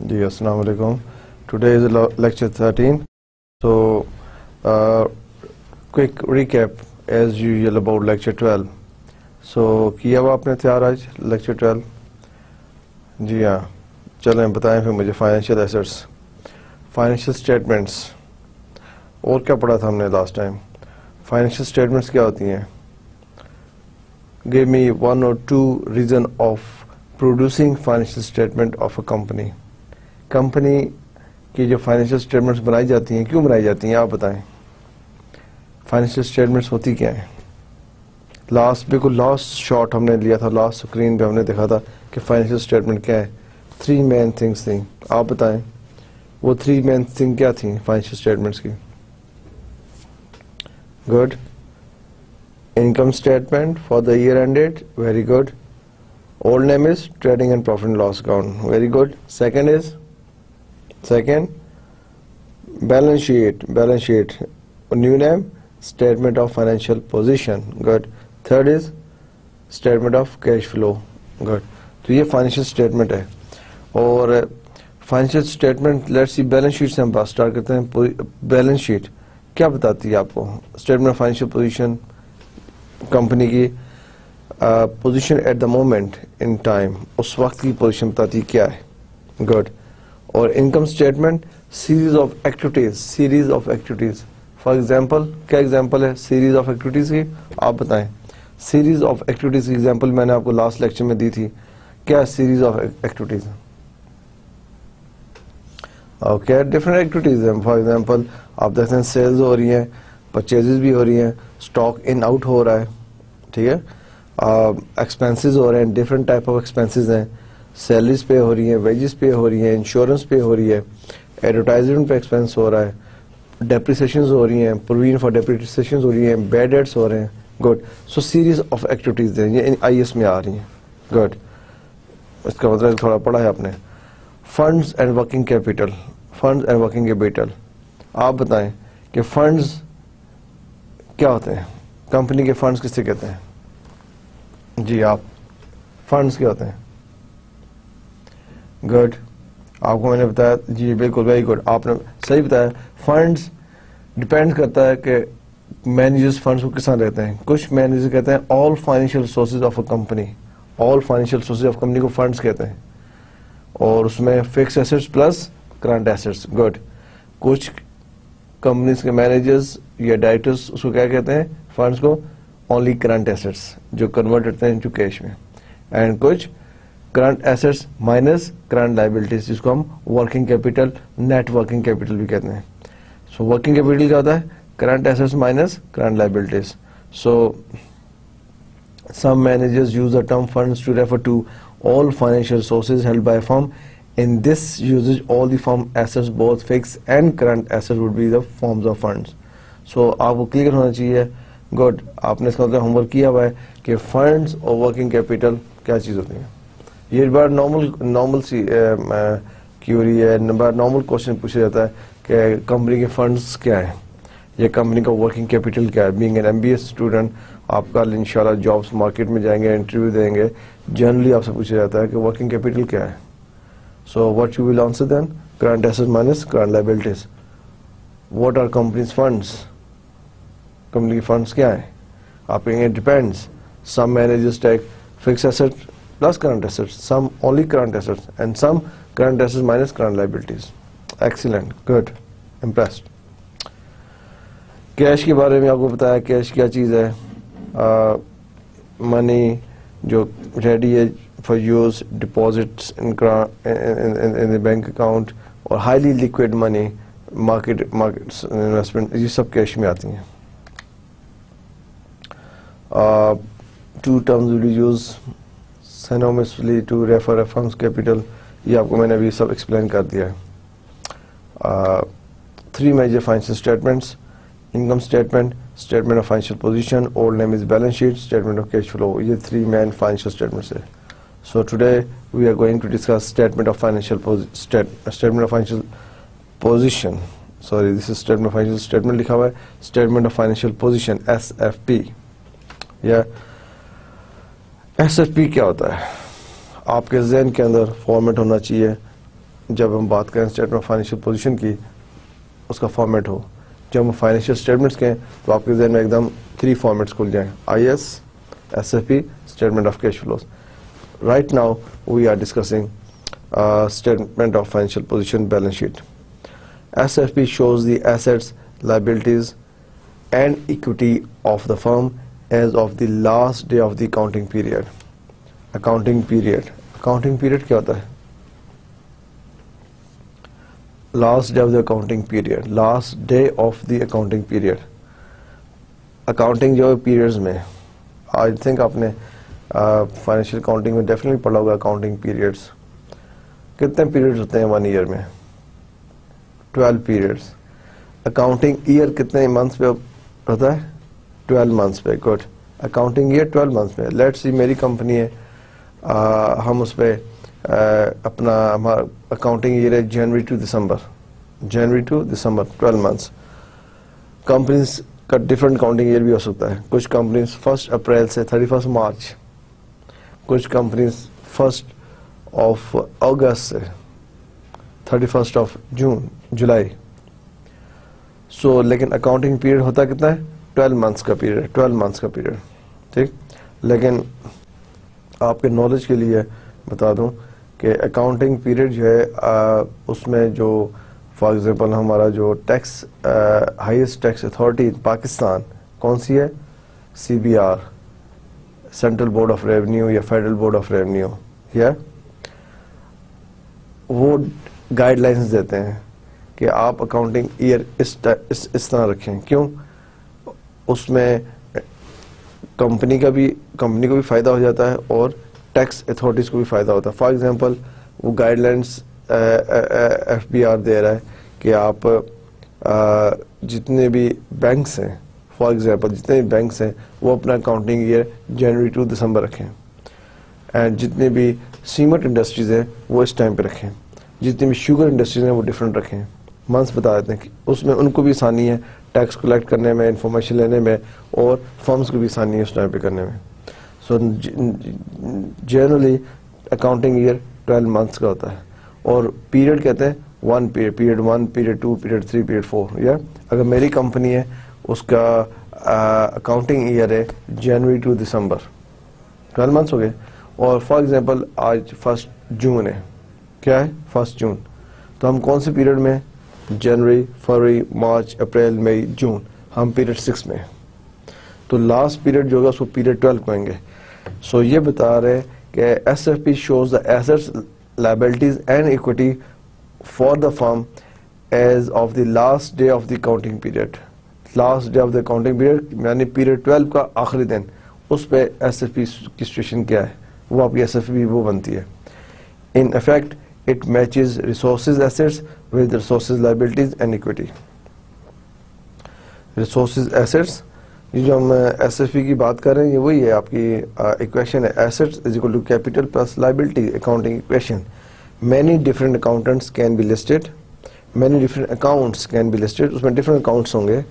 जी अस्सलाम वालेकुम is lo- lecture 13 so uh, quick as usual about lecture 12 so किया हुआ आपने तैयार आज लेक्चर 12 जी हाँ। चलें बताएँ फिर मुझे फाइनेंशियल एसेट्स फाइनेंशियल स्टेटमेंट्स और क्या पढ़ा था हमने लास्ट टाइम फाइनेंशियल स्टेटमेंट्स क्या होती हैं? गिव मी वन और two reason of producing financial statement of a company company की जो फाइनेंशियल स्टेटमेंट्स बनाई जाती हैं, क्यों बनाई जाती हैं, आप बताएँ। फाइनेंशियल स्टेटमेंट्स होती क्या है? लास्ट बिल्कुल लास्ट शॉट हमने लिया था लास्ट स्क्रीन पे हमने देखा था कि फाइनेंशियल स्टेटमेंट क्या है। थ्री मेन थिंग्स थी, आप बताएँ। वो थ्री मेन थिंग क्या थी फाइनेंशियल स्टेटमेंट्स की? Good income statement for year ended, very good. Old name is trading and profit and loss account, very good. Second is second, balance sheet balance sheet. New name, statement of financial position. Good. Third is, statement of cash flow. Good. तो ये financial statement है। और financial statement let's see balance sheet से हम बात start करते हैं। Balance sheet क्या बताती है आपको? स्टेटमेंट फाइनेंशियल पोजीशन कंपनी की position at the moment in time उस वक्त की पोजीशन बताती है क्या है? गुड और income statement series of activities series of activities for example क्या एग्जांपल है? सीरीज़ ऑफ़ एक्टिविटीज़ की आप बताएँ। सीरीज़ ऑफ़ एक्टिविटीज़ की एग्ज़ाम्पल मैंने आपको लास्ट लेक्चर में दी थी। क्या series of activities okay different activities हैं? फॉर एग्ज़ाम्पल आप देखते हैं सेल्स हो रही हैं परचेजेस भी हो रही हैं स्टॉक इन आउट हो रहा है, ठीक है? एक्सपेंसेस हो रहे हैं डिफरेंट टाइप ऑफ़ एक्सपेंसेस हैं। सैलरीज पे हो रही हैं वेजेस पे हो रही हैं इंश्योरेंस पे हो रही है एडवर्टाइजमेंट पे एक्सपेंस हो रहा है डेप्रिसिएशन हो रही हैं प्रोविज़न फॉर डेप्रिसिएशन हो रही हैं बैड एड्स हो रहे हैं good so series of activities ये आई में आ रही हैं गुड इसका मतलब थोड़ा पढ़ा है आपने funds and working capital funds and working capital आप बताएँ कि फंड्स क्या होते हैं कंपनी के फंड्स किससे कहते हैं जी आप फंड्स क्या होते हैं गुड आपको मैंने बताया, जी, बिल्कुल वेरी गुड आपने सही बताया। फंड्स डिपेंड करता है कि मैनेजर्स फंड्स को किस तरह रहते हैं। कुछ मैनेजर कहते हैं all financial sources of a company all financial sources of company को फंड्स कहते हैं। और उसमें fix assets plus current assets good कुछ कंपनीज़ के मैनेजर्स या डायरेक्टर्स उसको क्या कहते हैं? फंड्स को ओनली करंट एसेट्स जो कन्वर्ट करते हैं इनटू कैश में। एंड कुछ current assets minus current liabilities जिसको हम working capital net working capital भी कहते हैं। सो वर्किंग कैपिटल क्या होता है? Current assets minus current liabilities so some managers use a term funds to refer to all financial sources help by form in this usages all the form assets both fix and current asset would be the forms of funds so आपको clear होना चाहिए। Good आपने इसका homework किया हुआ है कि funds और वर्किंग कैपिटल क्या चीज़ होती है? ये बार नॉर्मल नॉर्मल सी क्यूरी है। बार नॉर्मल क्वेश्चन पूछा जाता है कि कंपनी के फंड्स क्या है? या कंपनी का वर्किंग कैपिटल क्या है? बीइंग एन एमबीए स्टूडेंट आप कल इंशाल्लाह जॉब्स मार्केट में जाएँगे इंटरव्यू देंगे। जनरली आपसे पूछा जाता है कि वर्किंग कैपिटल क्या है? So what you will answer then current asset minus current liabilities what are companies funds company के फंड्स क्या है? आप कहेंगे depends some managers take fix asset plus current assets some only current assets and some current assets minus current liabilities excellent good impressed cash के बारे में आपको बताया कैश क्या चीज़ है? मनी जो रेडी है for use deposits in in the bank account और highly liquid money market market investment ये सब कैश में आती हैं। Two terms will use synonymously to refer a capital ये आपको मैंने अभी सब एक्सप्लेन कर दिया है। Three major financial statements income statement statement of financial position old name is balance sheet statement of cash flow ये थ्री मेन फाइनेंशियल स्टेटमेंट है। So today we are going to discuss statement of financial statement of financial position sorry this is statement financial statement लिखा हुआ है statement of financial position S F P या SFP क्या होता है? आपके जहन के अंदर फॉर्मेट होना चाहिए। जब हम बात करें स्टेटमेंट ऑफ़ फाइनेंशियल पोजीशन की, उसका फॉर्मेट हो। जब हम फाइनेंशियल स्टेटमेंट्स के तो आपके जहन में एकदम थ्री फॉर्मेट्स खुल जाएँ। I S S F P statement of cash flows right now we are discussing statement of financial position balance sheet S F P shows the assets liabilities, and equity of the firm. As of the last day of the accounting period accounting period accounting period क्या होता है? Last day of the accounting period last day of the accounting period accounting जो periods में I think आपने financial accounting में definitely पढ़ा होगा accounting periods कितने पीरियड्स होते हैं वन ईयर में? 12 पीरियड्स अकाउंटिंग ईयर कितने मंथ्स पे होता है? ट्वेल्व मंथ्स पे good. Accounting year twelve months पे। लेट्स सी मेरी कंपनी है। आ, हम उस पर अपना हमारा अकाउंटिंग ईयर है January to December January to December twelve months. Companies का डिफरेंट अकाउंटिंग ईयर भी हो सकता है। कुछ कंपनीज़ फ़र्स्ट अप्रैल से थर्टी फ़र्स्ट मार्च कुछ कंपनीज़ फ़र्स्ट ऑफ़ अगस्त से thirty first of June July so लेकिन अकाउंटिंग पीरियड होता कितना है? ट्वेल्व मंथ्स का पीरियड ट्वेल्व मंथ्स का पीरियड ठीक? लेकिन आपके नॉलेज के लिए बता दूँ कि अकाउंटिंग पीरियड जो है आ, उसमें जो फॉर एग्जांपल हमारा जो tax highest tax authority Pakistan कौन सी है? CBR central board of revenue या फेडरल बोर्ड ऑफ़ रेवेन्यू या वो गाइडलाइंस देते हैं कि आप अकाउंटिंग ईयर इस, इस इस तरह रखें। क्यों? उसमें कंपनी का भी कंपनी को भी फ़ायदा हो जाता है और टैक्स अथॉरिटीज को भी फ़ायदा होता है। फॉर एग्जांपल वो गाइडलाइंस एफ़ बी आर दे रहा है कि आप आ, जितने भी बैंक्स हैं फॉर एग्जांपल जितने भी बैंक्स हैं वो अपना accounting year January to December रखें। एंड जितने भी सीमेंट इंडस्ट्रीज़ हैं वो इस टाइम पर रखें। जितनी भी शुगर इंडस्ट्रीज़ हैं वो डिफरेंट रखें। मंथ्स बता देते हैं कि उसमें उनको भी आसानी है। टैक्स कलेक्ट करने में इंफॉर्मेशन लेने में और फर्म्स को भी आसानी है उस टाइम पे करने में। So generally accounting year twelve months का होता है। और पीरियड कहते हैं one period period one period two period three period four या अगर मेरी कंपनी है, उसका अकाउंटिंग ईयर है January to December twelve months हो गए। और फॉर एग्जांपल आज फ़र्स्ट जून है। क्या है? फ़र्स्ट जून तो हम कौन से पीरियड में जनवरी, फरवरी, मार्च, अप्रैल, मई, जून, हम पीरियड सिक्स में तो लास्ट पीरियड जो होगा, उसको पीरियड ट्वेल्व कहेंगे। सो ये बता रहे हैं कि S F P shows the assets liabilities and equity for the firm as of the last day of the counting period last day of the counting period यानी पीरियड ट्वेल्व का आखिरी दिन, उस पर एस एफ़ पी की situation क्या है? वो आपकी एस एफ़ पी वो बनती है। In effect it matches resources, assets with resources, liabilities, and equity. Resources, assets. ये जो हम एस एफ़ की बात कर रहे हैं, ये वही है आपकी इक्वेशन है. Assets is equal to capital plus liability accounting equation many different accountants can be listed many different accounts can be listed उसमें डिफरेंट अकाउंट्स होंगे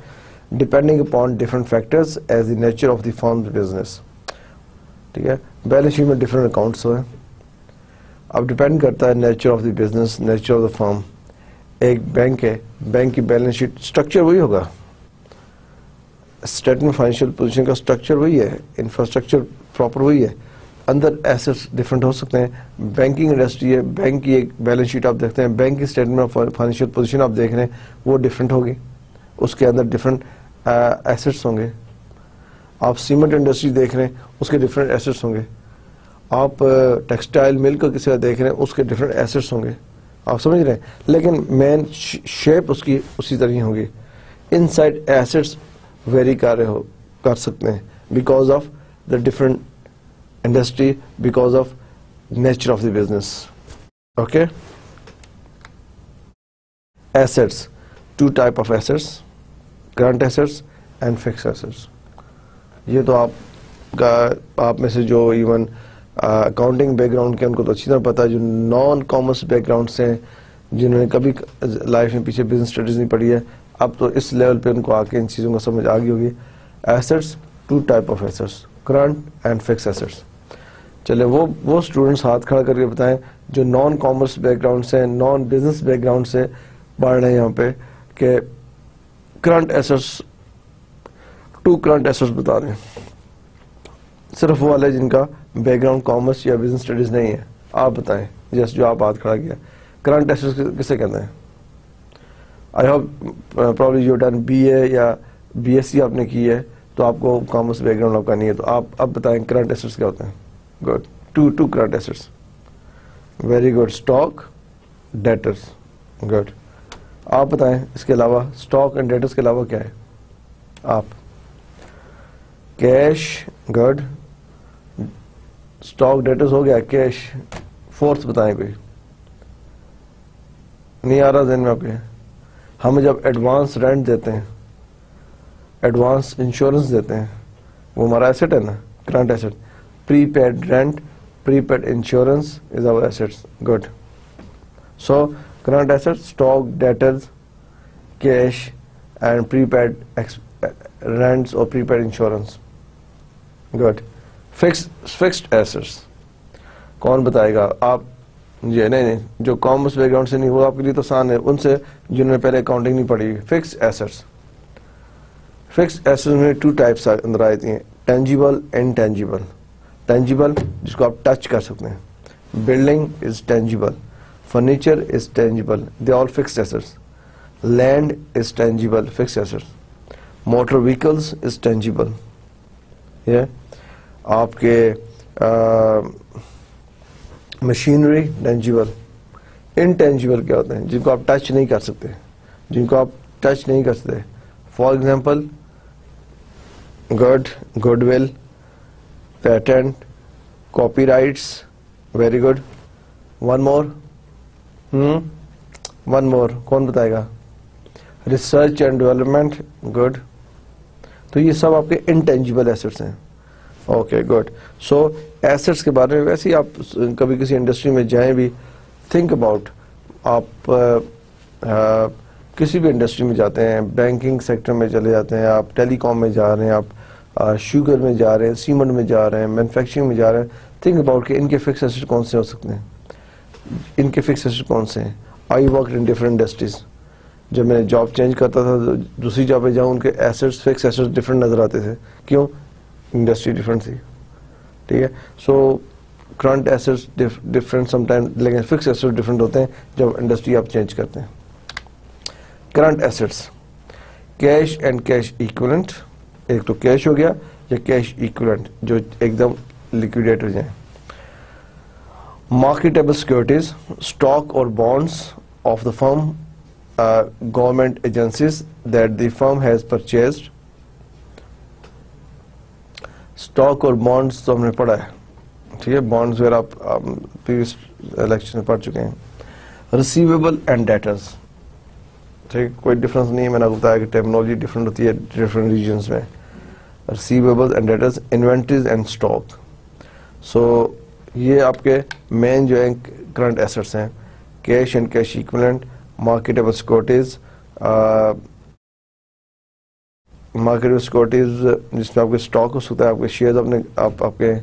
depending upon different factors as the nature of the form business ठीक है? Balance sheet में different accounts हैं अब depend करता है nature of the business nature of the firm एक बैंक है बैंक की बैलेंस शीट स्ट्रक्चर वही होगा। स्टेटमेंट फाइनेंशियल पोजीशन का स्ट्रक्चर वही है इंफ्रास्ट्रक्चर प्रॉपर वही है। अंदर एसेट्स डिफरेंट हो सकते हैं। बैंकिंग इंडस्ट्री है बैंक की एक बैलेंस शीट आप देखते हैं। बैंक की स्टेटमेंट ऑफ़ फाइनेंशियल पोजीशन आप देख रहे हैं, वो डिफरेंट होगी। उसके अंदर डिफरेंट एसेट्स होंगे। आप सीमेंट इंडस्ट्री देख रहे हैं, उसके डिफरेंट एसेट्स होंगे। आप टेक्सटाइल मिल को किसी का देख रहे हैं, उसके डिफरेंट एसेट्स होंगे। आप समझ रहे हैं? लेकिन मेन शेप उसकी, उसी तरह ही होगी। इन साइड एसेट्स वेरी कर हो, कर सकते हैं। Because of the different industry because of nature of the business okay assets two type of assets current assets and fix assets ये तो आप आप में से जो इवन अकाउंटिंग बैकग्राउंड के उनको तो अच्छी तरह पता है, जो नॉन कॉमर्स बैकग्राउंड से जिन्होंने कभी लाइफ में पीछे बिज़नेस स्टडीज़ नहीं पढ़ी है, अब तो इस लेवल पे उनको आके इन चीज़ों का समझ आ गई होगी। Assets two type of assets current and fix assets चले वो वो स्टूडेंट्स हाथ खड़ा करके बताएँ, जो नॉन कॉमर्स बैकग्राउंड से नॉन बिज़नेस बैकग्राउंड से पढ़ रहे हैं यहाँ पे, कि current assets two current assets बता रहे हैं। सिर्फ़ वो वाले जिनका बैकग्राउंड कॉमर्स या बिज़नेस स्टडीज़ नहीं है। आप बताएँ, जैसे जो आप बात खड़ा किया। करंट एसेट्स किसे कहते हैं? I hope problem you done B A या बी एस सी आपने की है तो आपको कॉमर्स बैकग्राउंड आपका नहीं है तो आप अब बताएँ करंट एसेट्स क्या होते हैं। Good two two current assets very good stock debtors good आप बताएँ, इसके अलावा स्टॉक एंड डेटर्स के अलावा क्या है? आप. कैश गुड स्टॉक डेटस हो गया कैश फोर्थ बताएँ कोई। नहीं आ रहा दिन में आपके। हम जब एडवांस रेंट देते हैं एडवांस इंश्योरेंस देते हैं, वो हमारा एसेट है ना current asset prepaid rent prepaid insurance is our assets good so current asset stock debtors cash and prepaid rents और prepaid insurance good fix fixed assets कौन बताएगा? आप जी नहीं नहीं, जो कॉमर्स बैकग्राउंड से नहीं हुआ आपके लिए तो आसान है। उनसे जिन्होंने पहले अकाउंटिंग नहीं पढ़ी फिक्स एसेट्स फिक्स एसेट्स में टू टाइप्स अंदर आती हैं टेंजिबल एंड टेंजिबल टेंजिबल जिसको आप टच कर सकते हैं। Building is tangible furniture is tangible they all fix assets land is tangible fix assets motor vehicles is tangible ये आपके मशीनरी टेंजिबल इनटेंजिबल क्या होते हैं, जिनको आप टच नहीं कर सकते, जिनको आप टच नहीं कर सकते। For example good goodwill patent copyrights very good one more one more कौन बताएगा? रिसर्च एंड डेवलपमेंट गुड तो ये सब आपके इनटेंजिबल एसेट्स हैं। ओके गुड सो एसेट्स के बारे में वैसे ही आप कभी किसी इंडस्ट्री में जाएँ भी थिंक अबाउट आप आ, आ, किसी भी इंडस्ट्री में जाते हैं बैंकिंग सेक्टर में चले जाते हैं आप टेलीकॉम में जा रहे हैं आप शुगर में जा रहे हैं सीमेंट में जा रहे हैं मैन्युफैक्चरिंग में जा रहे हैं थिंक अबाउट कि इनके फिक्स एसेट कौन से हो सकते हैं। इनके फिक्स एसेट कौन से हैं? I work in different industries जब मैंने जॉब चेंज करता था दूसरी जॉब पे जाऊँ उनके एसेट्स फिक्स एसेट्स डिफरेंट नज़र आते थे। क्यों? इंडस्ट्री डिफरेंट थी ठीक है? So current assets different sometime लेकिन फिक्स एसेट्स डिफरेंट होते हैं जब इंडस्ट्री आप चेंज करते हैं। Current assets cash and cash equivalent एक तो कैश हो गया, या कैश इक्वलेंट जो एकदम लिक्विडेट हो जाए। मार्केटेबल सिक्योरिटीज स्टॉक और bonds of the firm government agencies that the firm has purchased stock और बॉन्ड्स तो हमने पढ़ा है, ठीक है? बॉन्ड्स वगैरह आप प्रीवियस इलेक्शन में पढ़ चुके हैं। रिसीवेबल एंड डेटर्स ठीक कोई डिफरेंस नहीं है, मैंने आपको बताया कि टेक्नोलॉजी डिफरेंट होती है डिफरेंट रीजन्स में। Receivable and debtors inventories and stock so ये आपके मेन जो है करंट एसेट्स हैं। Cash and cash equivalent marketable securities market में सिक्योरिटीज जिसमें आपके स्टॉक हो सकता है, आपके शेयर अपने आप, आपके,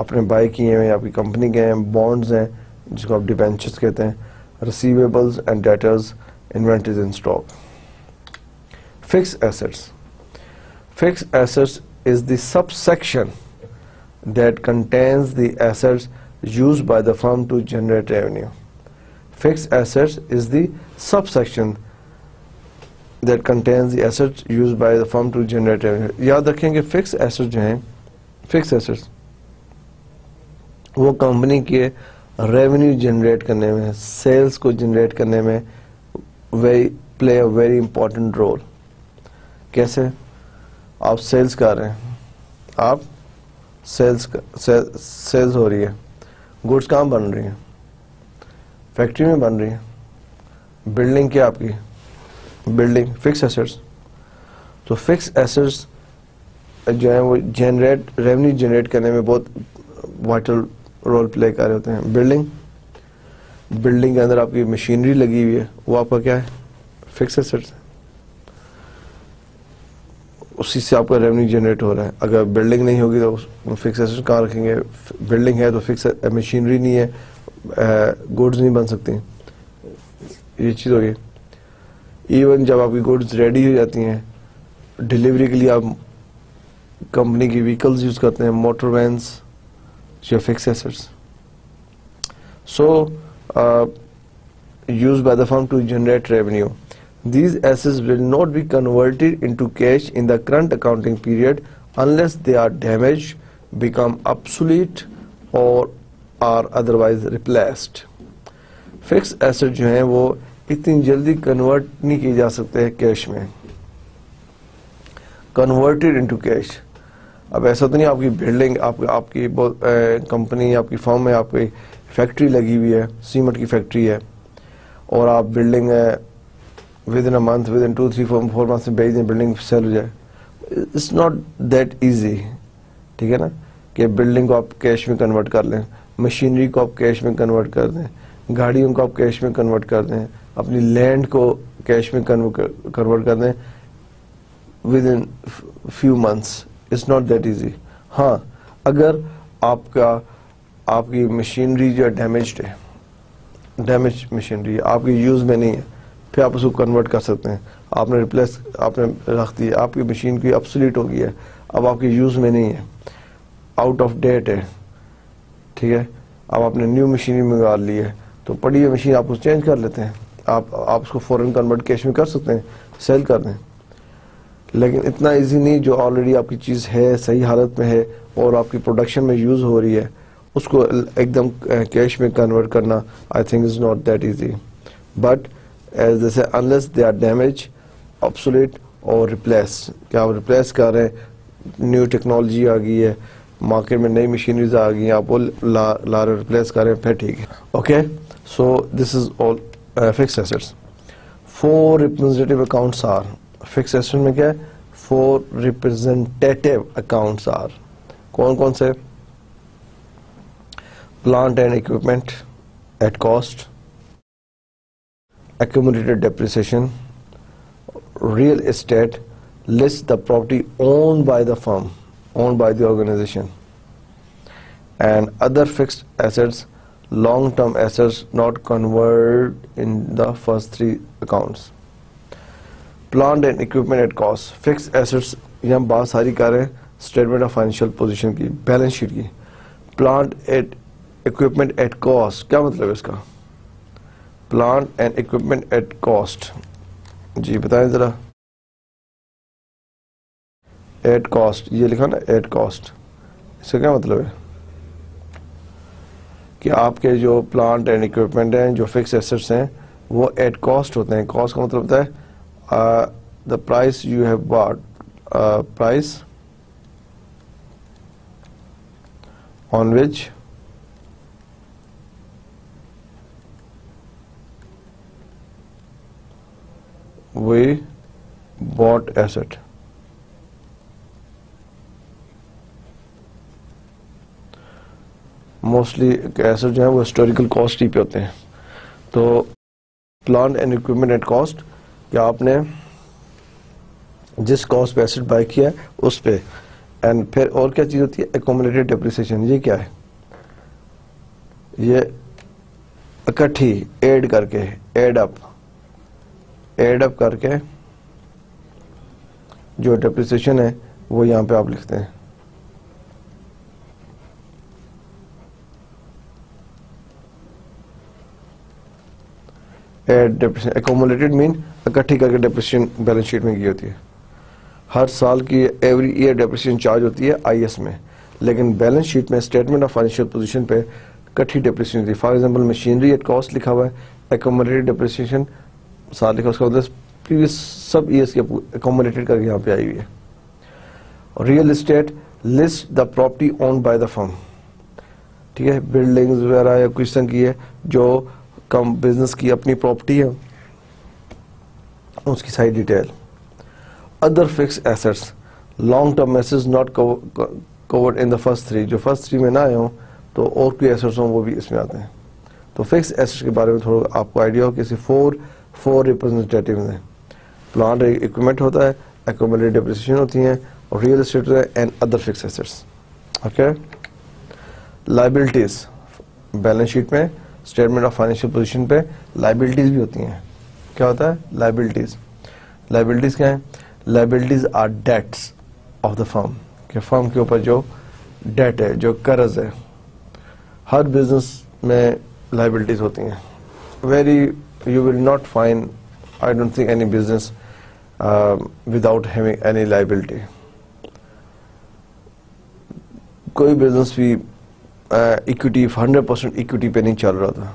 आपने बाय किए हैं, आपकी कंपनी के हैं बॉन्ड्स हैं, जिसको आप डिबेंचर्स कहते हैं receivables and debtors inventories in stock fix assets fix assets is the subsection that contains the assets used by the firm to generate revenue. Fixed assets is the subsection that contains the assets used by the firm to generate याद रखेंगे fix asset जो हैं fix assets वो company के revenue generate करने में sales को generate करने में very play a very important role कैसे? आप सेल्स कर रहे हैं। आप सेल्स सेल, सेल्स हो रही है। गुड्स कहाँ बन रही हैं? फैक्ट्री में बन रही है। बिल्डिंग क्या आपकी? बिल्डिंग फिक्स एसेट्स तो फिक्स एसेट्स जो है वो जनरेट रेवेन्यू जनरेट करने में बहुत वाइटल रोल प्ले कर रहे होते हैं। बिल्डिंग बिल्डिंग के अंदर आपकी मशीनरी लगी हुई है, वो आपका क्या है? फिक्स एसेट्स उसी से आपका रेवेन्यू जनरेट हो रहा है। अगर बिल्डिंग नहीं होगी तो फिक्स एसेट कहाँ रखेंगे? बिल्डिंग है तो फिक्स मशीनरी नहीं है गुड्स नहीं बन सकती। ये चीज़ होगी इवन जब आपकी गुड्स रेडी हो जाती हैं डिलीवरी के लिए आप कंपनी की व्हीकल्स यूज़ करते हैं मोटर वैन या fixtures so use by the form to generate revenue these assess will not be converted in to cash in the current accounting period unless they are damage become obsolete और are otherwise replaced fix asset जो हैं, वो इतनी जल्दी convert नहीं किए जा सकते हैं कैश में। कन्वर्टेड इनटू कैश अब ऐसा तो नहीं आपकी बिल्डिंग आप, आपकी कंपनी आपकी फर्म में आपकी फैक्ट्री लगी हुई है सीमेंट की फैक्ट्री है और आप बिल्डिंग है within a month within two three four four month में बेच दें बिल्डिंग सेल हो जाए। इट्स नॉट दैट इजी ठीक है ना? कि बिल्डिंग को आप कैश में कन्वर्ट कर लें मशीनरी को आप कैश में कन्वर्ट कर दें गाड़ियों को आप कैश में कन्वर्ट कर दें अपनी लैंड को कैश में कन्वर्ट कर दें within few months it's not that easy हाँ अगर आपका, आपकी मशीनरी जो डैमेज्ड है डैमेज मशीनरी आपकी यूज़ में नहीं है, फिर आप उसको कन्वर्ट कर सकते हैं। आपने रिप्लेस आपने रख दी आपकी मशीन की अपसलीट हो गई है, अब आपकी यूज़ में नहीं है आउट ऑफ़ डेट है, ठीक है? अब आपने न्यू मशीनरी मंगा ली है तो पड़ी हुई मशीन आप उसको चेंज कर लेते हैं। आप आप उसको फॉरन कन्वर्ट कैश में कर सकते हैं सेल कर दें लेकिन इतना इजी नहीं, जो ऑलरेडी आपकी चीज़ है, सही हालत में है, और आपकी प्रोडक्शन में यूज़ हो रही है, उसको एकदम कैश में कन्वर्ट करना I think is not that easy but as जैसे unless they are damage obsolete और रिप्लेस क्या आप रिप्लेस कर रहे हैं? न्यू टेक्नोलॉजी आ गई है मार्केट में नई मशीनरीज आ गई हैं, आप वो ला ला रिप्लेस कर रहे हैं, फिर ठीक है। Okay so this is all fix assets four representative accounts are fix asset में क्या है? फोर रिप्रेजेंटेटिव अकाउंट्स आर कौन कौन से? Plant and equipment at cost accumulated depreciation real estate list the property own by the firm own by the organization and other fix assets long-term assets not converted in the first three accounts. Plant and equipment at cost, fixed assets यहाँ बात सारी कर रहे हैं statement of financial position की balance sheet की. Plant at equipment at cost क्या मतलब है इसका? Plant and equipment at cost जी बताएँ जरा। एट कॉस्ट ये लिखा ना एट कॉस्ट इसका क्या मतलब है? कि आपके जो प्लांट एंड इक्विपमेंट हैं, जो फिक्स एसेट्स हैं, वो एट कॉस्ट होते हैं। कॉस्ट का मतलब होता है the price you have bought price on which we bought asset mostly asset जो है वो हिस्टोरिकल कॉस्ट ही पे होते हैं। तो plant and equipment at cost क्या आपने जिस कॉस्ट पे एसेट बाय किया है, उस पे। एंड फिर और क्या चीज़ होती है? एकोमोलेटेड डेप्रिसिएशन ये क्या है? ये इकट्ठी एड करके एड अप एड अप करके जो डेप्रिसिएशन है, वो यहाँ पे आप लिखते हैं। एकोमोलेटेड मीन इकट्ठी करके डेप्रिसिएशन बैलेंस शीट में की होती है। हर साल की एवरी ईयर डेप्रिसिएशन चार्ज होती है आईएस में। लेकिन बैलेंस शीट में स्टेटमेंट ऑफ़ फाइनेंशियल पोजीशन पे इकट्ठी डेप्रिसिएशन होती है। For example machinery at cost लिखा हुआ है। एकोमोलेटेड डेप्रिसिएशन साथ लिखा उसका मतलब प्रीवियस सब ईयर्स की अकोमोडेटेड करके यहाँ पे आई हुई है। Real estate list the property own by the firm ठीक है? बिल्डिंग्स वगैरह या कुछ की है जो कम बिज़नेस की अपनी प्रॉपर्टी है, उसकी सारी detail other fix assets long term assets not covered in the first three जो फ़र्स्ट थ्री में ना आए हों तो और कोई एसेट्स हों, वो भी इसमें आते हैं। तो फिक्स एसेट्स के बारे में थोड़ा आपको आइडिया हो कि फोर फोर रिप्रेजेंटेटिव हैं प्लांट इक्विपमेंट होता है एकोमोडेट डिप्रिसिएशन होती हैं, और real estate and other fix assets okay liabilities balance sheet में। स्टेटमेंट ऑफ़ फाइनेंशियल पोजीशन पे लाइबिलिटीज भी होती हैं। क्या होता है? लाइबिलिटीज लाइबिलिटीज क्या है? Liabilities are debts of the firm कि फर्म के ऊपर जो डेट है, जो कर्ज है, हर बिज़नेस में लाइबिलिटीज होती हैं। Very you will not find I don't think any business without having any liability कोई बिज़नेस भी इक्विटी हंड्रेड परसेंट इक्विटी पे नहीं चल रहा था।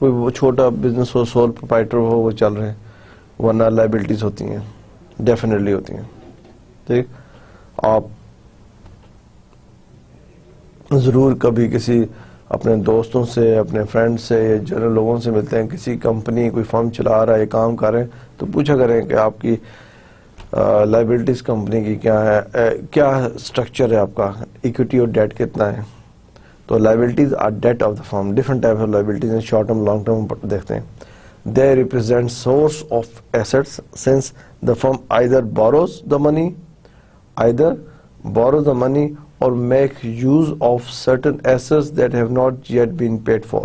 कोई वो छोटा बिज़नेस हो सोल प्रोपाइटर हो, वो चल रहे हैं। वरना लाइबिलिटीज होती हैं। डेफिनेटली होती हैं। ठीक? आप ज़रूर कभी किसी अपने दोस्तों से, अपने फ्रेंड्स से, या जनरल लोगों से मिलते हैं, किसी कंपनी कोई फर्म चला रहा है काम कर रहे हैं तो पूछा करें कि आपकी लाइबिलिटीज कंपनी की क्या है? आ, क्या स्ट्रक्चर है आपका? इक्विटी और डेट कितना है? तो liabilities are debt of the firm different type of liabilities in short term long term देखते हैं। They represent source of assets since the firm either borrows the money either borrow the money or make use of certain assets that have not yet been paid for.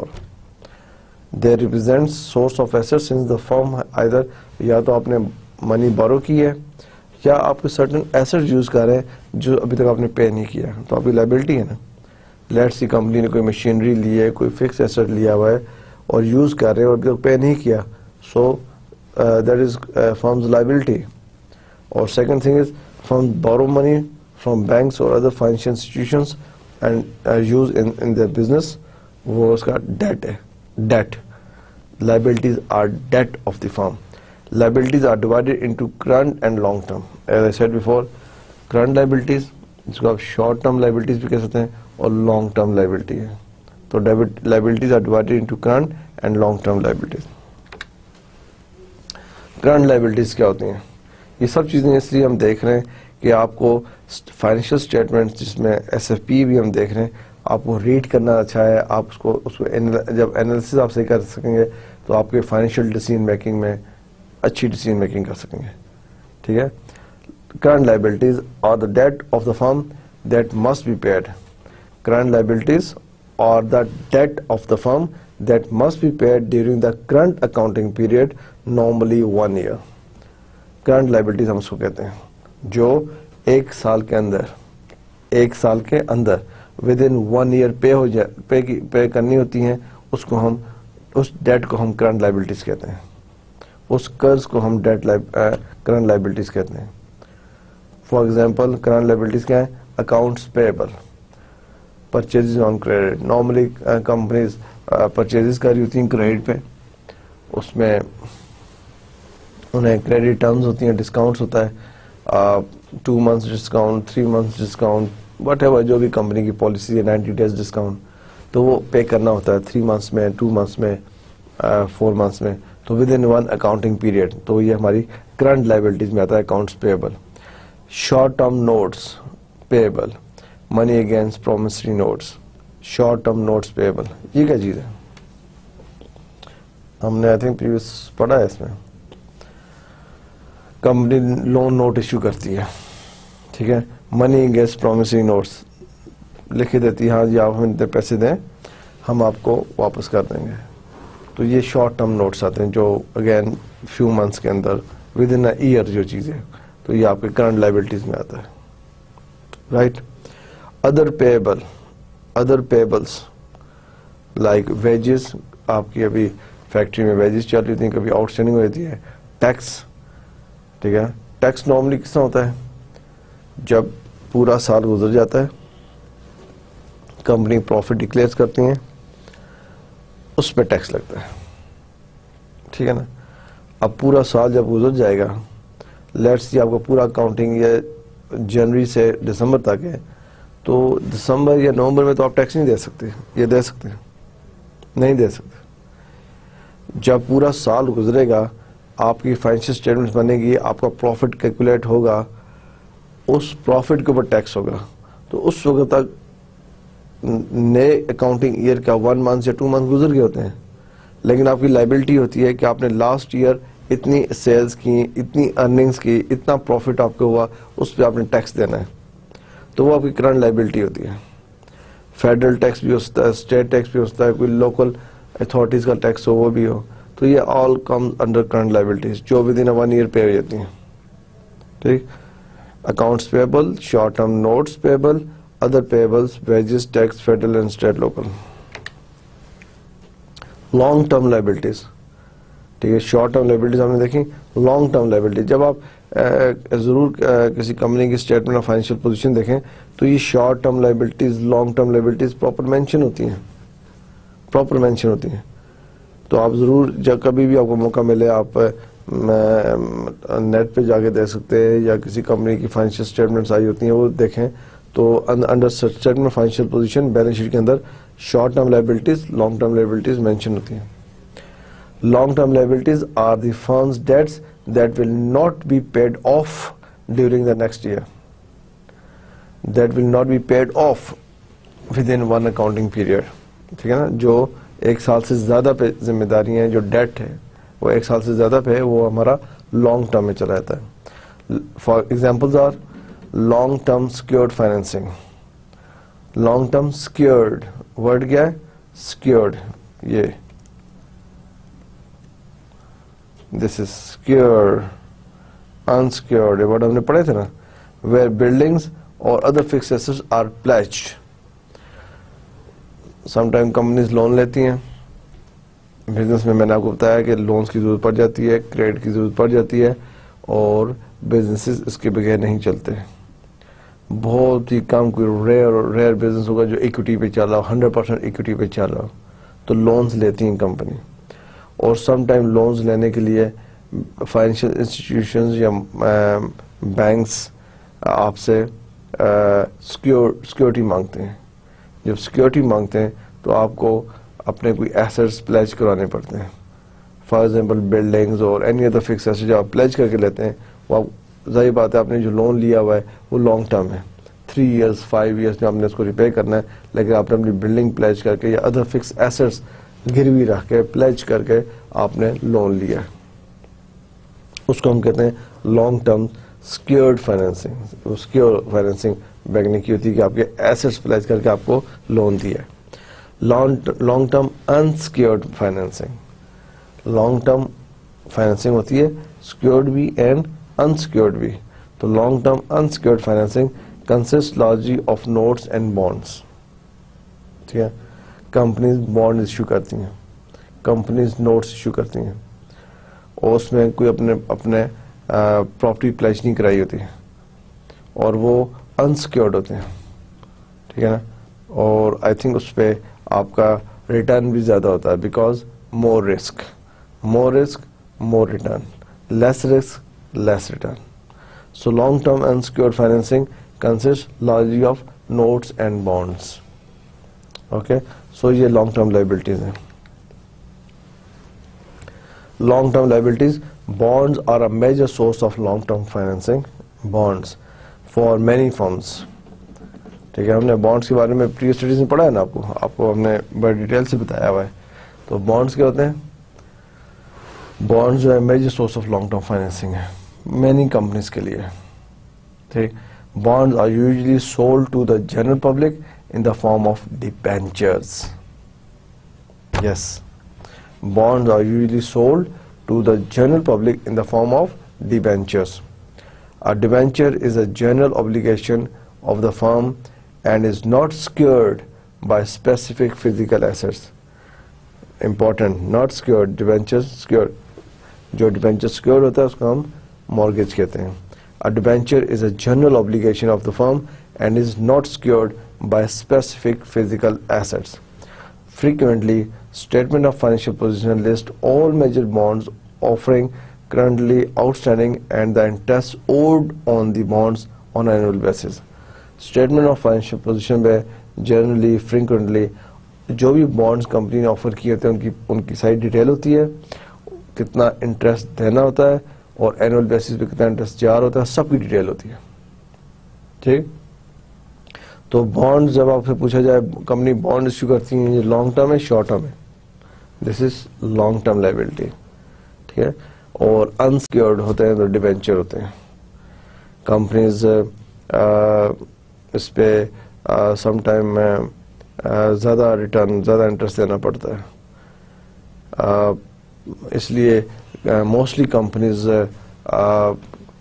They represent source of assets since the firm either या तो आपने money borrow की है या आप certain asset use कर रहे हैं जो अभी तक आपने पे नहीं किया तो आपकी लाइबिलिटी है ना? लेट सी कंपनी ने कोई मशीनरी ली है कोई फिक्स एसेट लिया हुआ है और यूज़ कर रहे हैं और अभी तक पे नहीं किया so that is firm's liability और second thing is firm borrow money from banks और other financial institutions and used in, in their business वो उसका डेट है। Debt liabilities are debt of the firm. Liabilities are divided into current and long term as I said before current liabilities जिसको आप short term liabilities भी कह सकते हैं और long term liability है तो liabilities are divided into current and long term liabilities current liabilities क्या होती हैं ये सब चीज़ें इसलिए हम देख रहे हैं कि आपको फाइनेंशियल स्टेटमेंट जिसमें एस भी हम देख रहे हैं आपको रीड करना अच्छा है आप उसको उसको जब एनालिसिस आप सही कर सकेंगे तो आपके फाइनेंशियल डिसीज़न मेकिंग में अच्छी डिसीज़न मेकिंग कर सकेंगे। ठीक है? Current liabilities are the debt of the firm that must be paid current liabilities और the debt of the firm that must be paid during the current accounting period normally one year current liabilities हम उसको कहते हैं, जो एक साल के अंदर, एक साल के अंदर with in one year pay हो जाए पे पे करनी होती हैं, उसको हम, उस डेट को हम करंट लाइबिलिटीज कहते हैं। उस कर्ज को हम डेट करंट लाइबिलिटीज कहते हैं। फॉर एग्ज़ाम्पल करंट लाइबिलिटीज क्या है? Accounts payable purchases on credit normally companies purchases कर रही होती हैं क्रेडिट पे। उसमें उन्हें क्रेडिट टर्म्स होती हैं डिस्काउंट्स होता है। Two months discount three months discount whatever जो भी कंपनी की पॉलिसी है नाइन्टी डेज़ डिस्काउंट तो वो पे करना होता है। थ्री मंथ्स में टू मंथ्स में फोर मंथ्स में। तो with in one accounting period तो ये हमारी करंट लाइबिलिटीज में आता है accounts payable short term notes payable money against promissory notes short term notes payable ये क्या चीज़ है? हमने आई थिंक प्रीवियस पढ़ा है इसमें। कंपनी लोन नोट इशू करती है। ठीक है? मनी अगेंस्ट प्रोमिसिंग नोट्स लिख देती है हाँ जी, आप हमें इतने पैसे दें, हम आपको वापस कर देंगे। तो ये शॉर्ट टर्म नोट्स आते हैं जो अगेन फ्यू मंथ्स के अंदर विद इन ईयर जो चीज़ें तो ये आपके करंट लाइबिलिटीज में आता है। Right other payable other payables like wages आपकी अभी फैक्ट्री में वेजेस चल रही थी, कभी आउटस्टैंडिंग हो जाती है टैक्स ठीक है? टैक्स नॉर्मली किस होता है? जब पूरा साल गुजर जाता है कंपनी प्रॉफिट डिक्लेयर करती हैं उस पर टैक्स लगता है। ठीक है ना? अब पूरा साल जब गुजर जाएगा लेट्स सी आपका पूरा अकाउंटिंग या जनवरी से दिसंबर तक है तो दिसंबर या नवंबर में तो आप टैक्स नहीं दे सकते। ये दे सकते नहीं दे सकते। जब पूरा साल गुजरेगा, आपकी फाइनेंशियल स्टेटमेंट बनेगी, आपका प्रॉफिट कैलकुलेट होगा, उस प्रॉफिट के ऊपर टैक्स होगा। तो उस वक्त तक नए अकाउंटिंग ईयर का वन मंथ या टू मंथ गुजर गए होते हैं? लेकिन आपकी लाइबिलिटी होती है कि आपने लास्ट ईयर इतनी सेल्स की, इतनी अर्निंग्स की, इतना प्रॉफिट आपको हुआ, उस पर आपने टैक्स देना है। तो वो आपकी करंट लाइबिलिटी होती है। फेडरल टैक्स भी होता है स्टेट टैक्स भी होता है, कोई लोकल अथॉरिटीज का टैक्स हो, वो भी हो। तो ये all come under current liabilities जो with in one year pay हो जाती हैं। ठीक? Accounts payable short term notes payable other payables wages tax federal and state local long term liabilities ठीक है शॉर्ट टर्म लाइबिलिटीज हमने देखी लॉन्ग टर्म लाइबिलिटी जब आप ज़रूर किसी कंपनी की स्टेटमेंट ऑफ़ फाइनेंशियल पोजीशन देखें तो ये short term liabilities long term liabilities proper mention होती हैं। प्रॉपर मेंशन होती हैं। तो आप ज़रूर, जब कभी भी आपको मौका मिले, आप नेट पे जाके देख सकते हैं, या किसी कंपनी की फाइनेंशियल स्टेटमेंट्स आई होती हैं, वो देखें। तो under statement financial position balance sheet के अंदर short term liabilities long term liabilities mention होती हैं। Long term liabilities are the firm's debts that will not be paid off during the next year that will not be paid off with in one accounting period ठीक है ना? जो एक साल से ज़्यादा पे ज़िम्मेदारी है, जो डेट है, वो एक साल से ज़्यादा पे है वो हमारा लॉन्ग टर्म में चला जाता है। For examples are long term secured financing long term secured word क्या है? सिक्योर्ड ये। This is secure unsecured word हमने पढ़े थे ना? वेयर बिल्डिंग्स और other fix assets are pledged sometime companies loan लेती हैं। बिज़नेस में मैंने आपको बताया कि लोन्स की ज़रूरत पड़ जाती है क्रेडिट की ज़रूरत पड़ जाती है और बिजनेसेस इसके बगैर नहीं चलते। बहुत ही कम कोई रेयर रेयर बिज़नेस होगा जो इक्विटी पे चल हंड्रेड परसेंट इक्विटी पे चल तो लोन्स लेती हैं कंपनी और सम टाइम लोन्स लेने के लिए फाइनेंशियल इंस्टीट्यूशंस या बैंक्स आपसे सिक्योरिटी मांगते हैं। जब सिक्योरिटी मांगते हैं तो आपको अपने कोई एसेट्स प्लेज कराने पड़ते हैं। फॉर एग्ज़ाम्पल बिल्डिंग्स और एनी अदर फिक्स एसेट जो आप प्लेज करके लेते हैं, वो आप ज़ाहिर बात है, आपने जो लोन लिया हुआ है, वो लॉन्ग टर्म है। थ्री इयर्स फाइव इयर्स में आपने उसको रिपे करना है, लेकिन आपने अपनी बिल्डिंग प्लेज करके या अदर फिक्स एसेट्स गिरवी रख के प्लेज करके आपने लोन लिया है। उसको हम कहते हैं long term secured financing secure financing bank ने की होती है कि आपके एसेट्स प्लेज करके आपको लोन दिया है। Long term unsecured financing long term financing होती है सिक्योर्ड भी एंड अनसिक्योर्ड भी तो long term unsecured financing consist largely of notes and bonds ठीक है? कंपनीज़ बॉन्ड इश्यू करती हैं. कंपनीज़ नोट्स इश्यू करती हैं. और उसमें कोई अपने अपने प्रॉपर्टी प्लेज नहीं कराई होती है। और वो अनसिक्योर्ड होते हैं। ठीक है ना? और आई थिंक उस पर आपका रिटर्न भी ज़्यादा होता है because more risk more risk more return less risk return so long term unsecured financing consist largely of notes and bonds okay so ये टर्म लाइबिलिटीज हैं. Long term liabilities, bonds are a major source of long term financing. Bonds for many firms ठीक है, हमने bonds के बारे में pre studies में पढ़ा है ना आपको? आपको हमने बड़े डिटेल से बताया हुआ है। तो बॉन्ड्स क्या होते हैं? बॉन्ड्स जो है major source of long term financing है। मैनी कंपनीज़ के लिए ठीक bonds are usually sold to the general public in the form of debentures yes bonds are usually sold to the general public in the form of debentures A debenture is a general obligation of the firm and is not secured by specific physical assets. Important, not secured, debentures secured. जो debenture secure होता है उसको हम mortgage कहते हैं। A debenture is a general obligation of the firm and is not secured by specific physical assets frequently statement of financial position list all major bonds offering currently outstanding and the interest old on the bonds on annual basis statement of financial position में generally frequently जो भी bonds company ने offer किए होते हैं, उनकी उनकी सारी डिटेल होती है, कितना इंटरेस्ट देना होता है और एनुअल बेसिस पे कितना इंटरेस्ट जार होता है, सबकी डिटेल होती है। ठीक? तो बॉन्ड जब आपसे पूछा जाए कंपनी बॉन्ड इश्यू करती है लॉन्ग टर्म है शॉर्ट टर्म है? This is long term liability ठीक है? और अनसिक्योर्ड होते हैं तो डिवेंचर होते हैं। कंपनीज़ इस पे समटाइम ज़्यादा रिटर्न ज़्यादा इंटरेस्ट देना पड़ता है। इसलिए मोस्टली कंपनीज़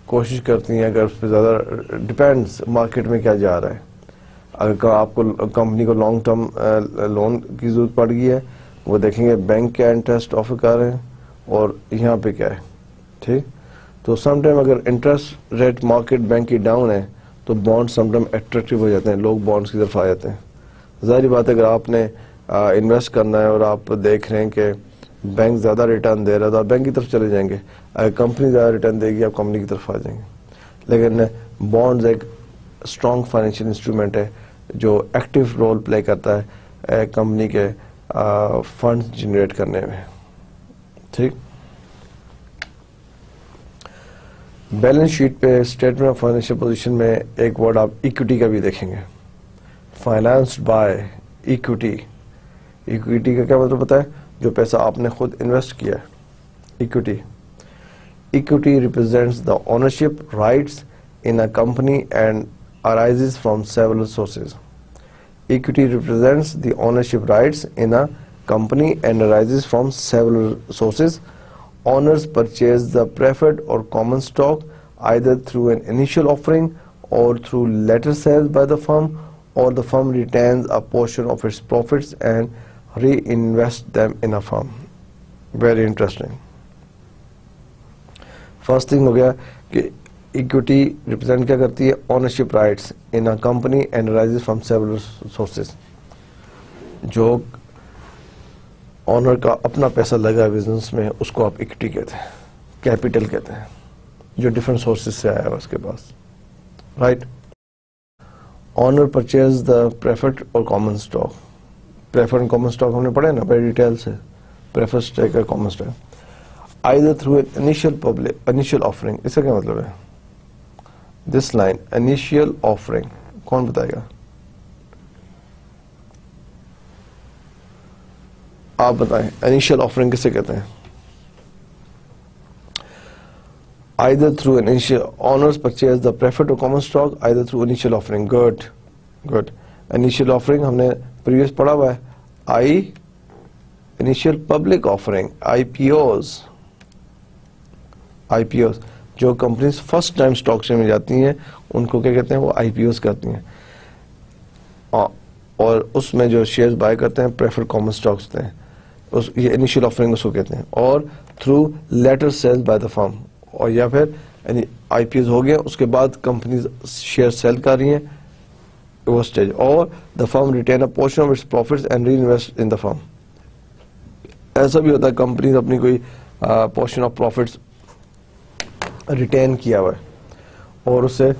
कोशिश करती हैं अगर उस पर ज़्यादा डिपेंड्स मार्केट में क्या जा रहा है। अगर आपको कंपनी को लॉन्ग टर्म लोन की ज़रूरत पड़ गई है, वो देखेंगे बैंक क्या इंटरेस्ट ऑफ़र कर रहे हैं और यहाँ पे क्या है, ठीक? तो समटाइम अगर इंटरेस्ट रेट मार्केट बैंक की डाउन है तो बॉन्ड समटाइम अट्रैक्टिव हो जाते हैं, लोग बॉन्ड्स की तरफ़ आ जाते हैं। ज़ाहिर बात है, अगर आपने इन्वेस्ट करना है और आप देख रहे हैं कि बैंक ज़्यादा रिटर्न दे रहा है तो आप बैंक की तरफ़ चले जाएँगे। अगर कंपनी ज़्यादा रिटर्न देगी, आप कंपनी की तरफ़ आ जाएँगे। लेकिन बॉन्ड्स एक स्ट्रॉन्ग फाइनेंशियल इंस्ट्रूमेंट है, जो एक्टिव रोल प्ले करता है कंपनी के फंड जनरेट करने में। ठीक? बैलेंस शीट पे स्टेटमेंट ऑफ़ फाइनेंशियल पोजीशन में एक वर्ड आप इक्विटी का भी देखेंगे। फाइनेंस्ड बाय इक्विटी इक्विटी का क्या मतलब पता है? जो पैसा आपने खुद इन्वेस्ट किया है equity equity represents the ownership rights in a company and arise from several sources equity represents the ownership rights in a company and arise from several sources owners purchase the preferred or common stock either through an initial offering or through later sales by the firm or the firm return a portion of its profit and reinvest them in a firm. Very interesting. First thing हो गया कि equity represent क्या करती है ownership rights in a company and rises from several sources जो owner का अपना पैसा लगा बिज़नेस में, उसको आप इक्विटी कहते हैं कैपिटल कहते हैं, जो डिफरेंट सोर्सेज से आया है उसके पास right right? Owner purchase the preferred or common stock preferred and common stock हमने पढ़े ना बड़े डिटेल से। Prefer stock or common stock either through an initial public initial offering इसका क्या मतलब है? दिस लाइन इनिशियल ऑफरिंग कौन बताएगा? आप बताएँ इनिशियल ऑफरिंग किसे कहते हैं? Either through an initial, owners purchase the preferred or common stock, either through initial offering, good good initial offering हमने previous पढ़ा हुआ है। I initial public offering IPOs IPOs जो कंपनीज़ फ़र्स्ट टाइम स्टॉक से में जाती हैं, उनको क्या कहते हैं? वो आईपीओस करती हैं। और उसमें जो शेयर्स बाय करते हैं प्रेफर कॉमन स्टॉक्स होते हैं। उस, ये इनिशियल ऑफरिंग उसको कहते हैं। और through later sales by the firm or या फिर, यानी आईपीएस हो गया उसके बाद कंपनी शेयर सेल कर रही हैं। Stage or the firm retain a portion of its profits and reinvest in the firm ऐसा भी होता है कंपनी अपनी कोई पोर्शन ऑफ़ प्रॉफिट्स रिटेन किया हुआ है और उससे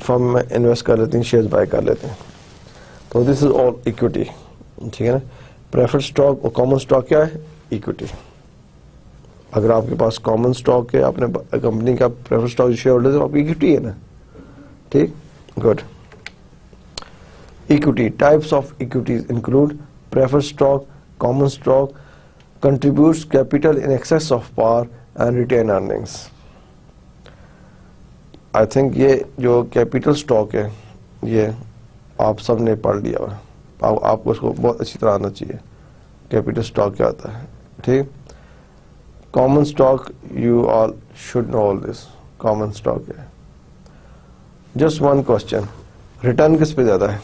फर्म में इन्वेस्ट कर लेते हैं शेयर्स बाय कर लेते हैं। तो दिस इज़ ऑल इक्विटी ठीक है ना? प्रेफर्ड स्टॉक और कॉमन स्टॉक क्या है? इक्विटी अगर आपके पास कॉमन स्टॉक है आपने कंपनी का प्रेफर स्टॉक शेयर होल्डर आपकी इक्विटी है ना? ठीक? Good equity types of equities include prefer stock common stock contributes capital in excess of power and retain earnings I think ये जो कैपिटल स्टॉक है, ये आप सबने पढ़ लिया हुआ आपको इसको बहुत अच्छी तरह आना चाहिए। कैपिटल स्टॉक क्या होता है? ठीक? Common stock, you all should know all this. Common stock है। Just one question. रिटर्न किस पे ज़्यादा है?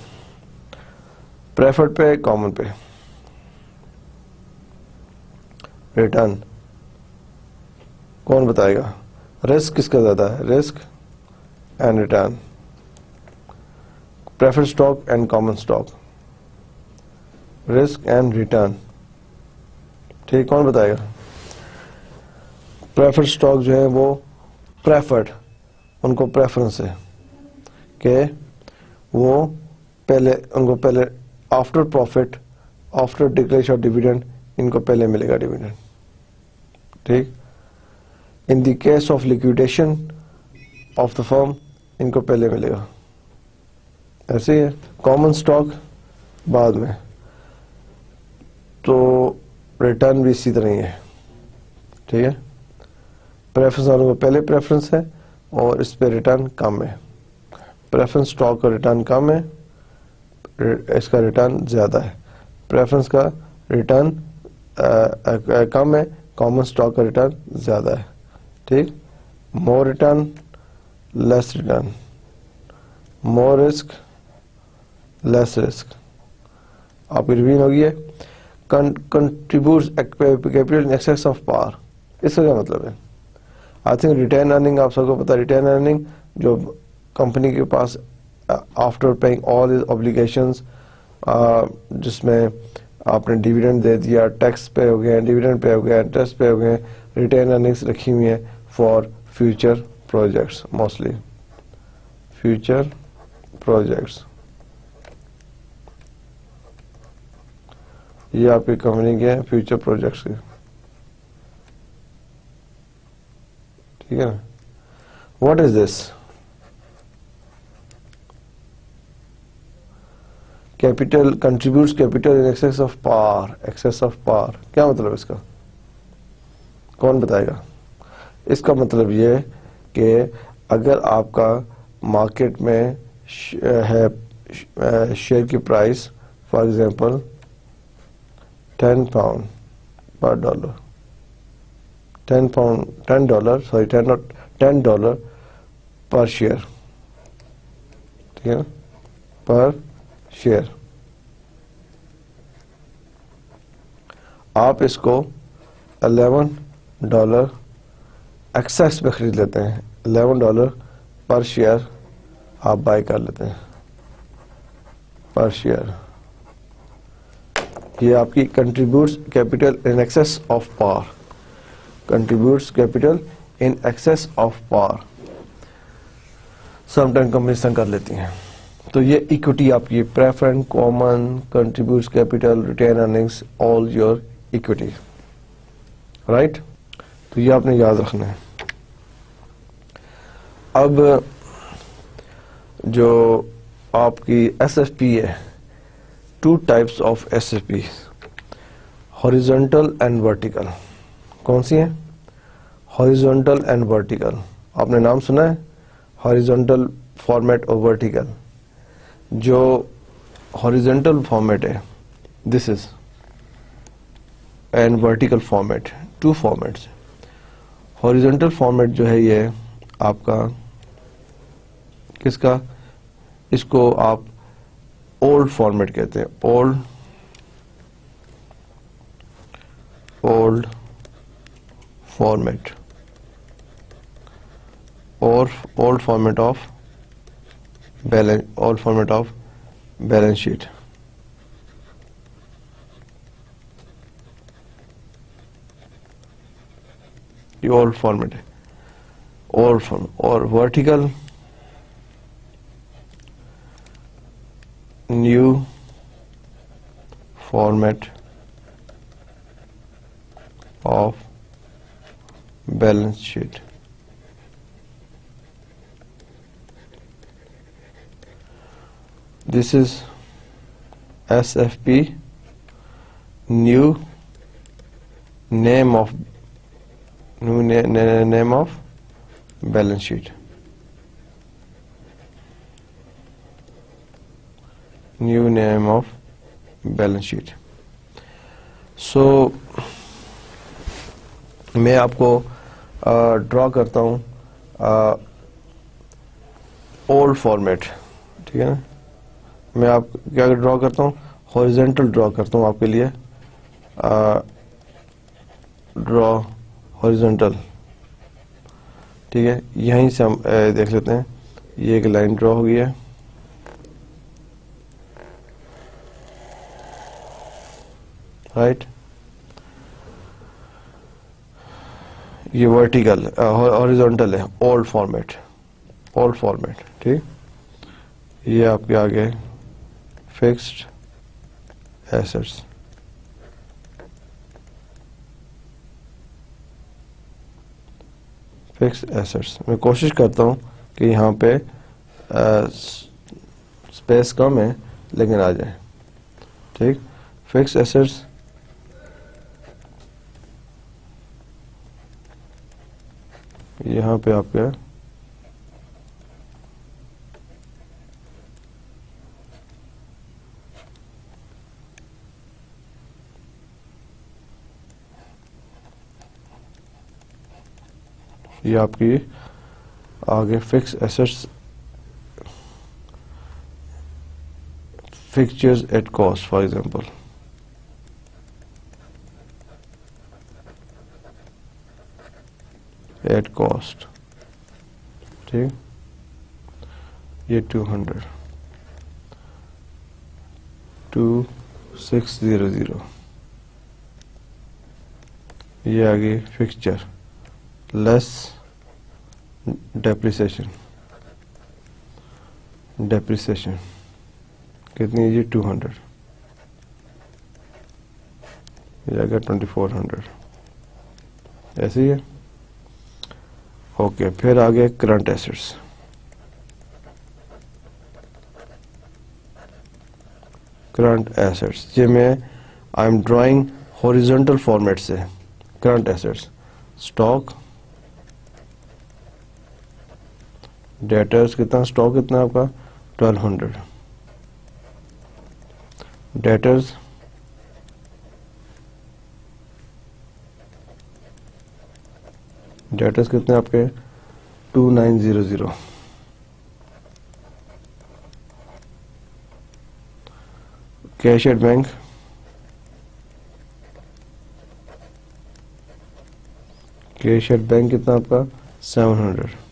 प्रेफर्ड पे कॉमन पे? रिटर्न कौन बताएगा? रिस्क किसका ज़्यादा है? Risk and return preferred stock and common stock risk and return ठीक, कौन बताएगा? प्रेफर्ड स्टॉक जो है वो प्रेफर्ड उनको प्रेफरेंस है। कि? वो पहले, उनको पहले after profit after declaration of dividend इनको पहले मिलेगा डिविडेंड ठीक? In the case of liquidation of the firm इनको पहले मिलेगा। ऐसे ही है। कॉमन स्टॉक बाद में। तो रिटर्न भी इसी तरह ही है। ठीक है? प्रेफरेंस वालों को पहले प्रेफरेंस है और इस पर रिटर्न कम है। प्रेफरेंस स्टॉक का रिटर्न कम है। इसका रिटर्न ज़्यादा है। प्रेफरेंस का रिटर्न कम है कॉमन स्टॉक का रिटर्न ज़्यादा है। ठीक? More return less return more risk less risk आपकी रिवीन होगी है contribute capital excess of power इसका क्या मतलब है? आई थिंक रिटर्न अर्निंग आप सबको पता है रिटर्न अर्निंग जो कंपनी के पास after paying all is obligation जिसमें आपने डिविडेंड दे दिया टैक्स पे हो गए डिविडेंड पे हो गया इंटरेस्ट पे हो गए रिटर्न अर्निंग्स रखी हुई है for future projects mostly future projects ये आपकी कंपनी के फ्यूचर प्रोजेक्ट्स के। ठीक है ना? What is this capital contribute capital in excess of par excess of par क्या मतलब इसका? कौन बताएगा? इसका मतलब ये कि अगर आपका मार्केट में है शेयर की price for example ten pound per dollar ten pound ten dollar sorry ten ten dollar per share ठीक है ना? Per share. आप इसको 11 डॉलर एक्सेस में खरीद लेते हैं। 11 डॉलर पर शेयर आप बाय कर लेते हैं। पर शेयर ये आपकी contributes capital in excess of power contributes capital in excess of power sometime company कर लेती हैं। तो ये इक्विटी आपकी preference common contribute capital retained earnings all your equity right तो ये आपने याद रखना है। अब, जो आपकी एस एफ़ पी है two types of S F P horizontal and vertical कौन सी है? हॉरिजॉन्टल एंड वर्टिकल आपने नाम सुना है? हॉरिजॉन्टल फॉर्मेट और वर्टिकल जो हॉरिजेंटल फॉर्मेट है this is and vertical format two formats horizontal format जो है ये आपका, किसका? इसको आप ओल्ड फॉर्मेट कहते हैं। ओल्ड ओल्ड फॉर्मेट और old format of balance all format of balance sheet. You all format. All form or vertical. New format of balance sheet. This is SFP new name of new na na name of balance sheet new name of balance sheet so मैं आपको draw करता हूँ old format ठीक है ना मैं आप क्या ड्रॉ करता हूँ? हॉरिजेंटल ड्रॉ करता हूँ आपके लिए। ड्रॉ हॉरिजेंटल ठीक है? यहीं से हम आ, देख लेते हैं। ये एक लाइन ड्रॉ हो गई है। राइट ये वर्टिकल हॉरिजॉन्टल है। ओल्ड फॉर्मेट ओल्ड फॉर्मेट ठीक? ये आपके आगे fixed assets. फिक्स एसेट्स मैं कोशिश करता हूँ कि यहाँ पे स्पेस कम है, लेकिन आ जाए। ठीक? फिक्स एसेट्स यहाँ पे आपके ये आपकी आगे fix assets fixtures at cost for example at cost ठीक ये two hundred two six zero zero ये आगे फिक्चर लेस डेप्रिसिएशन डेप्रिसिएशन कितनी है जी? टू हंड्रेड जाएगा ट्वेंटी फोर हंड्रेड ऐसे ही है? ओके फिर आ गए करंट एसेट्स करंट एसेट्स ये मैं I am drawing horizontal format से. करंट एसेट्स स्टॉक डेटर्स कितना स्टॉक कितना आपका? ट्वेल्व हंड्रेड debtors डेटर्स कितने आपके? Two nine zero zero cash at bank cash at bank कितना आपका? सेवन हंड्रेड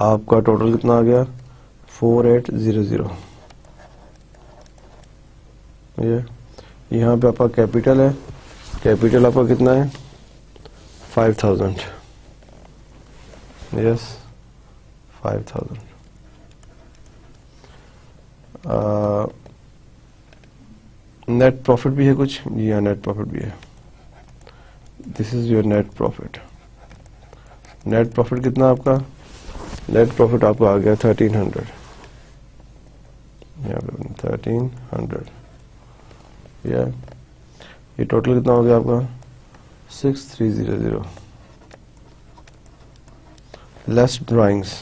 आपका टोटल कितना आ गया? फोर एट ज़ीरो ज़ीरो ये, यहाँ पे आपका कैपिटल है। कैपिटल आपका कितना है? Five thousand yes five thousand net profit भी है कुछ? जी हाँ नेट प्रॉफिट भी है। This is your net profit net profit कितना आपका? नेट प्रॉफिट आपका आ गया थर्टीन हंड्रेड थर्टीन हंड्रेड या ये टोटल कितना हो गया आपका? Six three zero zero less drawings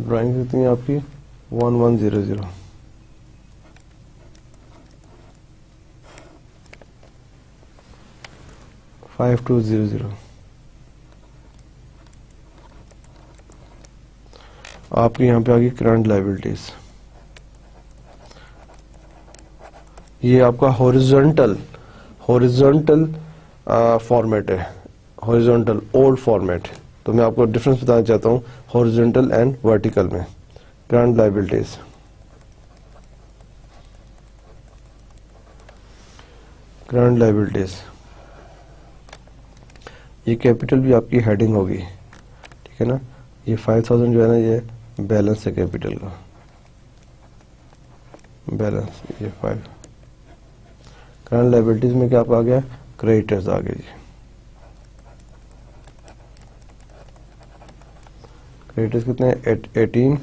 drawing कितनी आपकी? One one zero zero five two zero zero आपके यहाँ पे आ गई करंट लाइबिलिटीज ये आपका हॉरिजॉन्टल हॉरिजॉन्टल फॉर्मेट है. हॉरिजॉन्टल ओल्ड फॉर्मेट तो मैं आपको डिफरेंस बताना चाहता हूँ हॉरिजॉन्टल एंड वर्टिकल में. करंट लाइबिलिटीज करंट लाइबिलिटीज ये कैपिटल भी आपकी हेडिंग होगी, ठीक है ना? ये फाइव थाउज़ेंड जो है ना, ये बैलेंस है कैपिटल का। बैलेंस ये फाइव करंट लाइबिलिटीज में क्या आ गया? क्रेडिटर्स आ गए जी। क्रेडिटर्स कितने eighteen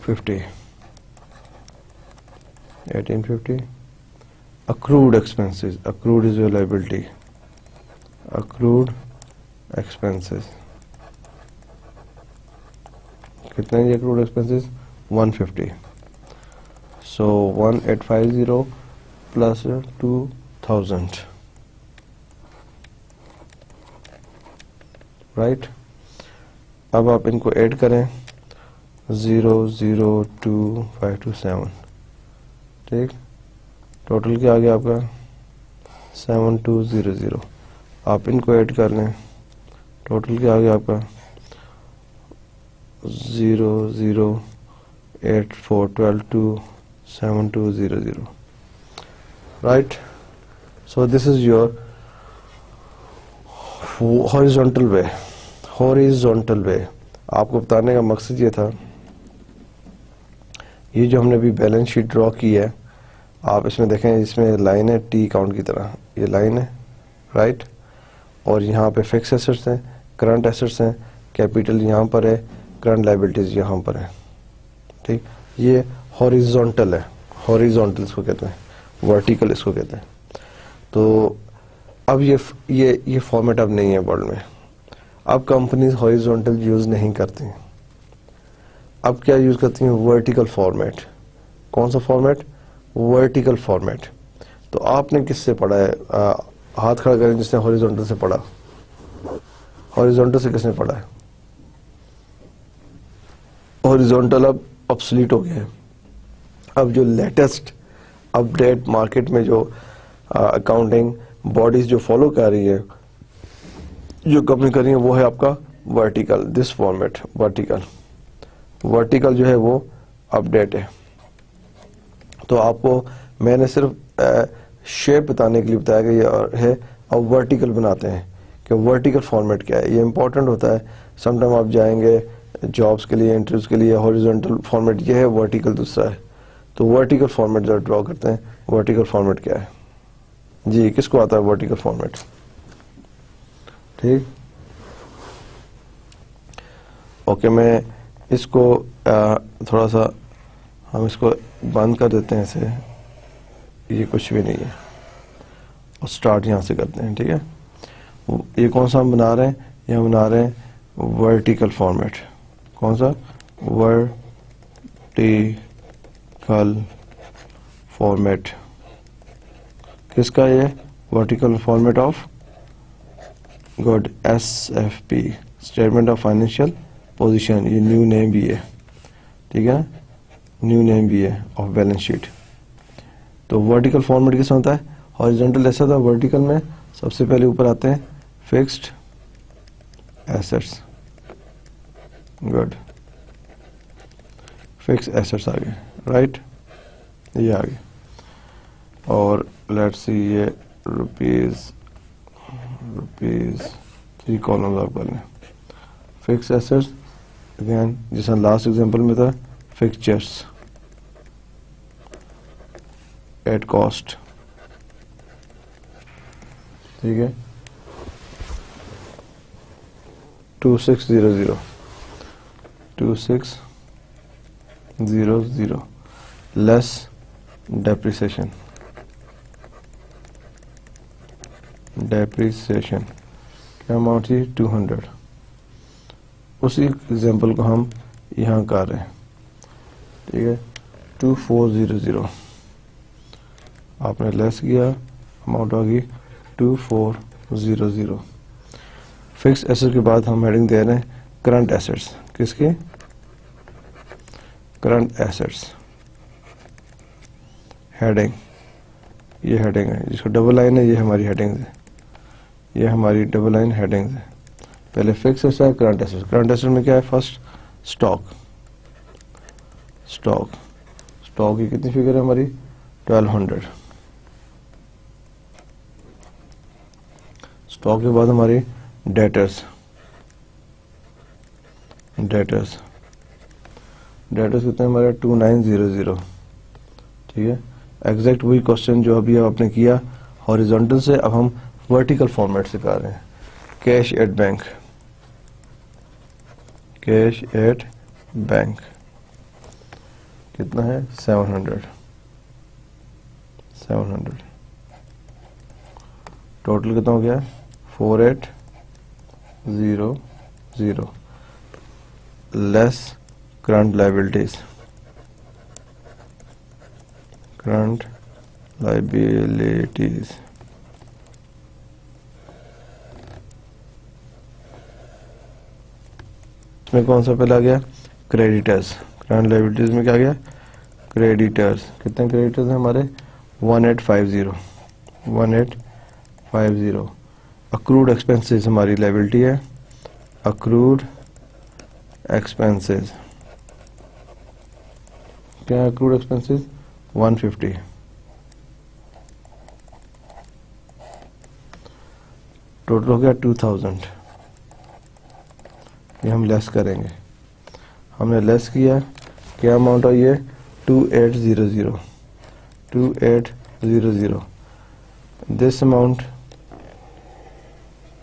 fifty eighteen fifty accrued expenses accrued is your liability accrued expenses. कितना है accrued expenses? 150 so 1850 plus 2000 right अब आप इनको ऐड करें. Zero zero two five two seven ठीक? टोटल क्या आ गया आपका? सेवन टू ज़ीरो ज़ीरो आप इनको ऐड कर लें। टोटल क्या आ गया आपका? Zero zero eight four twelve two seven two zero zero right so this is your horizontal way horizontal way आपको बताने का मकसद ये था, ये जो हमने अभी बैलेंस शीट ड्रॉ की है, आप इसमें देखें, इसमें लाइन है टी अकाउंट की तरह। ये लाइन है राइट और यहाँ पे फिक्स एसेट्स हैं करंट एसेट्स हैं कैपिटल यहाँ पर है करंट लाइबिलिटीज यहाँ पर है। ठीक? ये हॉरिजॉन्टल है हॉरिजॉन्टल इसको कहते हैं वर्टिकल इसको कहते हैं। तो अब ये ये ये फॉर्मेट अब नहीं है वर्ल्ड में। अब कंपनीज़ हॉरिजॉन्टल यूज़ नहीं करती अब क्या यूज़ करती हैं? वर्टिकल फॉर्मेट कौन सा फॉर्मेट वर्टिकल फॉर्मेट तो आपने किससे पढ़ा है? आ, हाथ खड़ा करें जिसने हॉरिजॉन्टल से पढ़ा। हॉरिजॉन्टल से किसने पढ़ा है? हॉरिजॉन्टल अब ऑब्सलीट हो गया है। अब जो लेटेस्ट अपडेट मार्केट में जो अकाउंटिंग बॉडीज जो फॉलो कर रही है, जो कंपनी कर रही है, वो है आपका vertical this format vertical vertical जो है वो अपडेट है। तो आपको मैंने सिर्फ़ शेप बताने के लिए बताया कि ये है और वर्टिकल बनाते हैं कि वर्टिकल फॉर्मेट क्या है। ये इंपॉर्टेंट होता है। समटाइम आप जाएँगे जॉब्स के लिए इंटरव्यूज़ के लिए हॉरिजॉन्टल फॉर्मेट ये है वर्टिकल दूसरा है। तो वर्टिकल फॉर्मेट जरा ड्रॉ करते हैं। वर्टिकल फॉर्मेट क्या है? जी किसको आता है वर्टिकल फॉर्मेट ठीक? ओके मैं इसको आ, थोड़ा सा हम इसको बंद कर देते हैं इसे। ये कुछ भी नहीं है। और स्टार्ट यहाँ से करते हैं, ठीक है? ये कौन सा हम बना रहे हैं? ये हम बना रहे हैं वर्टिकल फॉर्मेट कौन सा? वर्टिकल फॉर्मेट किसका ये? Vertical format of good S F P statement of financial position ये न्यू नेम भी है, ठीक है? न्यू नेम भी है ऑफ़ बैलेंस शीट तो वर्टिकल फॉर्मेट किस होता है हॉरिजॉन्टल ऐसा था वर्टिकल में सबसे पहले ऊपर आते हैं fixed assets good fix assets आ गए राइट ये आ गए. और लेट्स सी ये रुपीज़ रुपीज़ थ्री कॉलम आप कर लें. फिक्स एसेट्स अगेन जैसा लास्ट एग्जांपल में था फिक्चर्स एट कॉस्ट ठीक है? Two six zero zero two six zero zero less depreciation depreciation क्या अमाउंट थी? टू हंड्रेड उसी एग्जांपल को हम यहाँ कर रहे हैं। ठीक है? टू फोर ज़ीरो ज़ीरो आपने लेस किया अमाउंट आ गई two four zero zero fix asset के बाद हम हेडिंग दे रहे हैं करंट एसेट्स किसके? करंट एसेट्स हेडिंग ये हेडिंग है। जिसको डबल लाइन है, ये हमारी हेडिंग है। ये हमारी डबल लाइन हेडिंग है। पहले fix asset current asset current asset में क्या है? फ़र्स्ट स्टॉक स्टॉक स्टॉक की कितनी फिगर है हमारी? 1200 स्टॉक के बाद हमारी डेटर्स डेटर्स डेटर्स कितने हमारे टू नाइन ज़ीरो ज़ीरो ठीक है? एग्जैक्ट वही क्वेश्चन जो अभी आपने किया हॉरिजॉन्टल से अब हम वर्टिकल फॉर्मेट से कर रहे हैं। Cash at bank cash at bank कितना है? Seven hundred seven hundred total कितना हो गया? Four eight zero zero less current liabilities current liabilities इसमें कौन सा पहला आ गया? क्रेडिटर्स करंट लाइबिलिटीज में क्या गया? क्रेडिटर्स कितने क्रेडिटर्स हैं हमारे? One eight five zero one eight five zero accrued expenses हमारी लाइबिलिटी है। अक्रूड एक्सपेंसेस क्या अक्रूड एक्सपेंसेस 150 टोटल हो गया 2000 ये हम लेस करेंगे। हमने लेस किया। क्या अमाउंट है? Eight zero zero this amount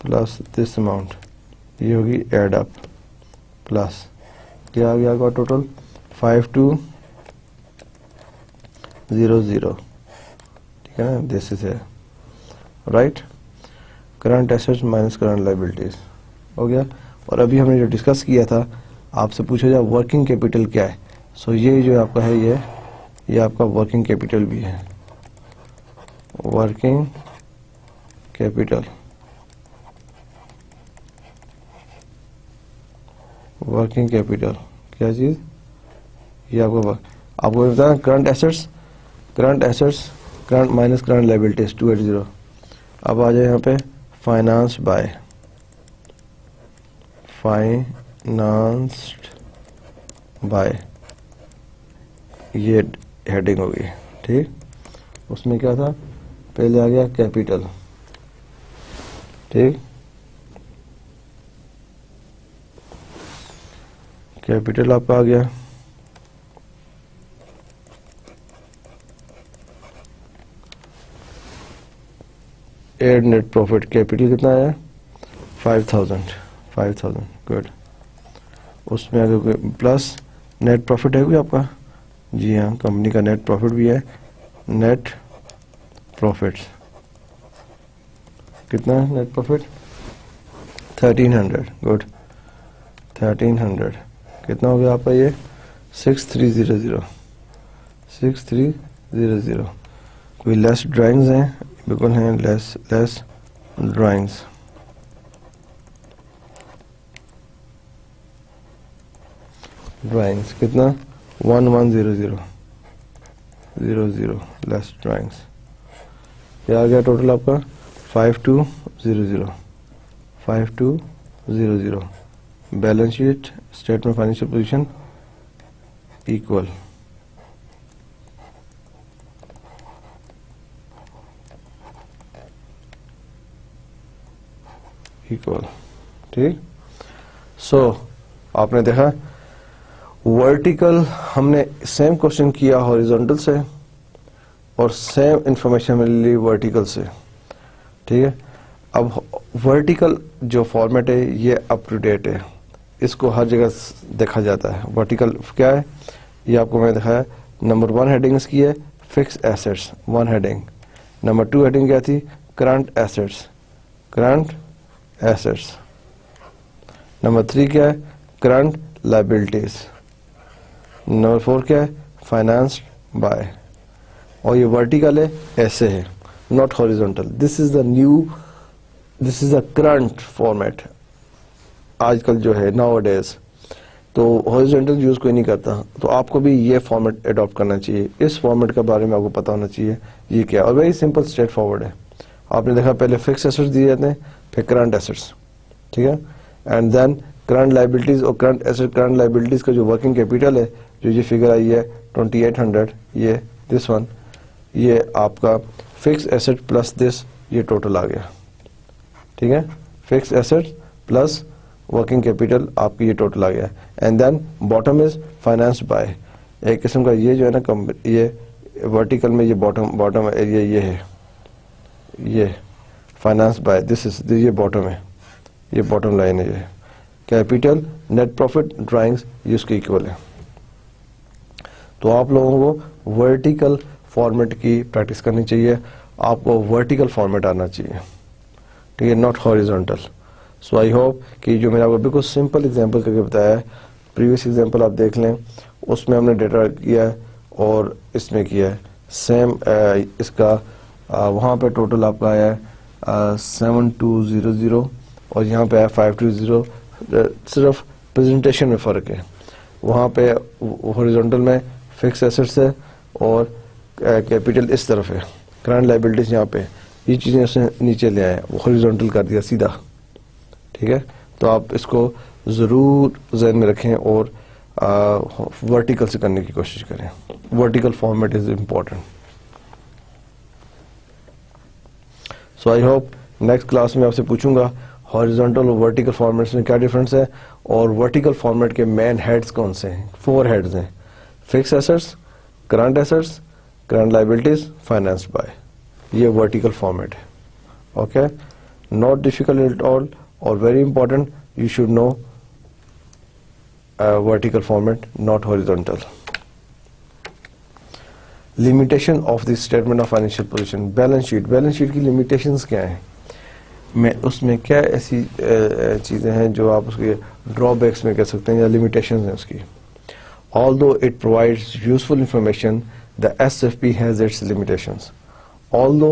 plus this amount ये होगी एड अप प्लस क्या आ गया होगा total five two zero zero ठीक है? ना दिस इज़ है right current assets minus current liabilities हो गया? और अभी हमने जो डिस्कस किया था, आपसे पूछा जाए वर्किंग कैपिटल क्या है? सो so ये जो आपका है, ये ये आपका वर्किंग कैपिटल भी है. वर्किंग कैपिटल वर्किंग कैपिटल क्या चीज़? ये आपको आपको बता current assets current assets current minus current liabilities two eight zero अब आ जाए यहाँ पे फाइनेंस बाय फाइनांस्ड बाय ये हेडिंग होगी, ठीक? उसमें क्या था? पहले आ गया कैपिटल ठीक? कैपिटल आपका आ गया। एड नेट प्रॉफिट कैपिटल कितना आया? Five thousand five thousand good उसमें अगर प्लस नेट प्रॉफिट है कोई आपका? जी हाँ कंपनी का नेट प्रॉफिट भी है। नेट प्रॉफिट कितना है net profit thirteen hundred good thirteen hundred कितना हो गया आपका ये? Six three zero zero six three zero zero कोई लेस ड्राइंग्स हैं? बिल्कुल हैं लेस लेस ड्राइंग्स ड्राइंग्स कितना? One one zero zero zero zero less drawings क्या आ गया टोटल आपका? Five two zero zero five two zero zero balance sheet, statement, financial position equal equal ठीक? सो आपने देखा वर्टिकल हमने सेम क्वेश्चन किया हॉरिजॉन्टल से और सेम इंफॉर्मेशन मिल ली वर्टिकल से। ठीक है? अब वर्टिकल जो फॉर्मेट है, ये अप टू डेट है। इसको हर जगह देखा जाता है। वर्टिकल क्या है? ये आपको मैंने दिखाया। नंबर वन हेडिंग इसकी है fix assets one heading number two heading क्या थी? Current assets current assets number three क्या है? करंट लाइबिलिटीज नंबर फोर क्या है? फाइनेंस बाय और ये वर्टिकल है, ऐसे है not horizontal. This is the new this is the current format. आजकल जो है नाउ डेज़ तो हॉरिजॉन्टल यूज़ कोई नहीं करता। तो आपको भी ये फॉर्मेट अडॉप्ट करना चाहिए। इस फॉर्मेट के बारे में आपको पता होना चाहिए, ये क्या और वेरी सिंपल स्ट्रेट फॉरवर्ड है। आपने देखा, पहले फिक्स एसेट्स दिए जाते हैं, फिर करंट एसेट्स ठीक है? एंड देन करंट लाइबिलिटीज और करंट एसेट करंट लाइबिलिटीज का जो वर्किंग कैपिटल है, जो ये फिगर आई है ट्वेंटी ये दिस वन ये आपका फिक्स एसेट प्लस दिस ये टोटल आ गया। ठीक है? Fix asset plus working capital आपकी ये टोटल आ गया। And then bottom is finance by एक किस्म का ये जो है ना ये वर्टिकल में ये बॉटम बॉटम एरिया ये है। ये फाइनेंस बाय दिस इज़ ये बॉटम है। ये बॉटम लाइन है ये। कैपिटल नेट प्रॉफिट ड्राइंग्स ये उसके इक्वल है। तो आप लोगों को वर्टिकल फॉर्मेट की प्रैक्टिस करनी चाहिए। आपको वर्टिकल फॉर्मेट आना चाहिए। ठीक है not horizontal so I hope कि जो मैंने आपको बिल्कुल सिंपल एग्जांपल करके बताया है प्रीवियस एग्जांपल आप देख लें, उसमें हमने डेटा किया है और इसमें किया है। सेम इसका वहाँ पे टोटल आपका आया है सेवन टू ज़ीरो ज़ीरो और यहाँ पे आया फाइव टू ज़ीरो सिर्फ़ प्रेजेंटेशन में फ़र्क है। वहाँ पे हॉरिजॉन्टल में फिक्स एसेट्स है और कैपिटल इस तरफ़ है। करंट लाइबिलिटीज यहाँ पे, ये चीज़ें उसने नीचे ले आए वो हॉरिजॉन्टल कर दिया सीधा। ठीक है? तो आप इसको ज़रूर जहन में रखें और वर्टिकल से करने की कोशिश करें। Vertical format is important so I hope next class में आपसे पूछूँगा हॉरिजॉन्टल और वर्टिकल फॉर्मेट्स में क्या डिफरेंस है? और वर्टिकल फॉर्मेट के मेन हेड्स कौन से हैं? फोर हेड्स हैं। Fix assets current assets current liabilities financed by ये वर्टिकल फॉर्मेट है। Okay not difficult at all. और very important you should know vertical format not horizontal limitation of the statement of financial position balance sheet balance sheet की limitation क्या है? मैं उसमें क्या ऐसी uh, uh, चीज़ें हैं जो आप उसके ड्रॉबैक्स में कह सकते हैं या लिमिटेशन है उसकी? Although it provide useful information the S F P has its limitation although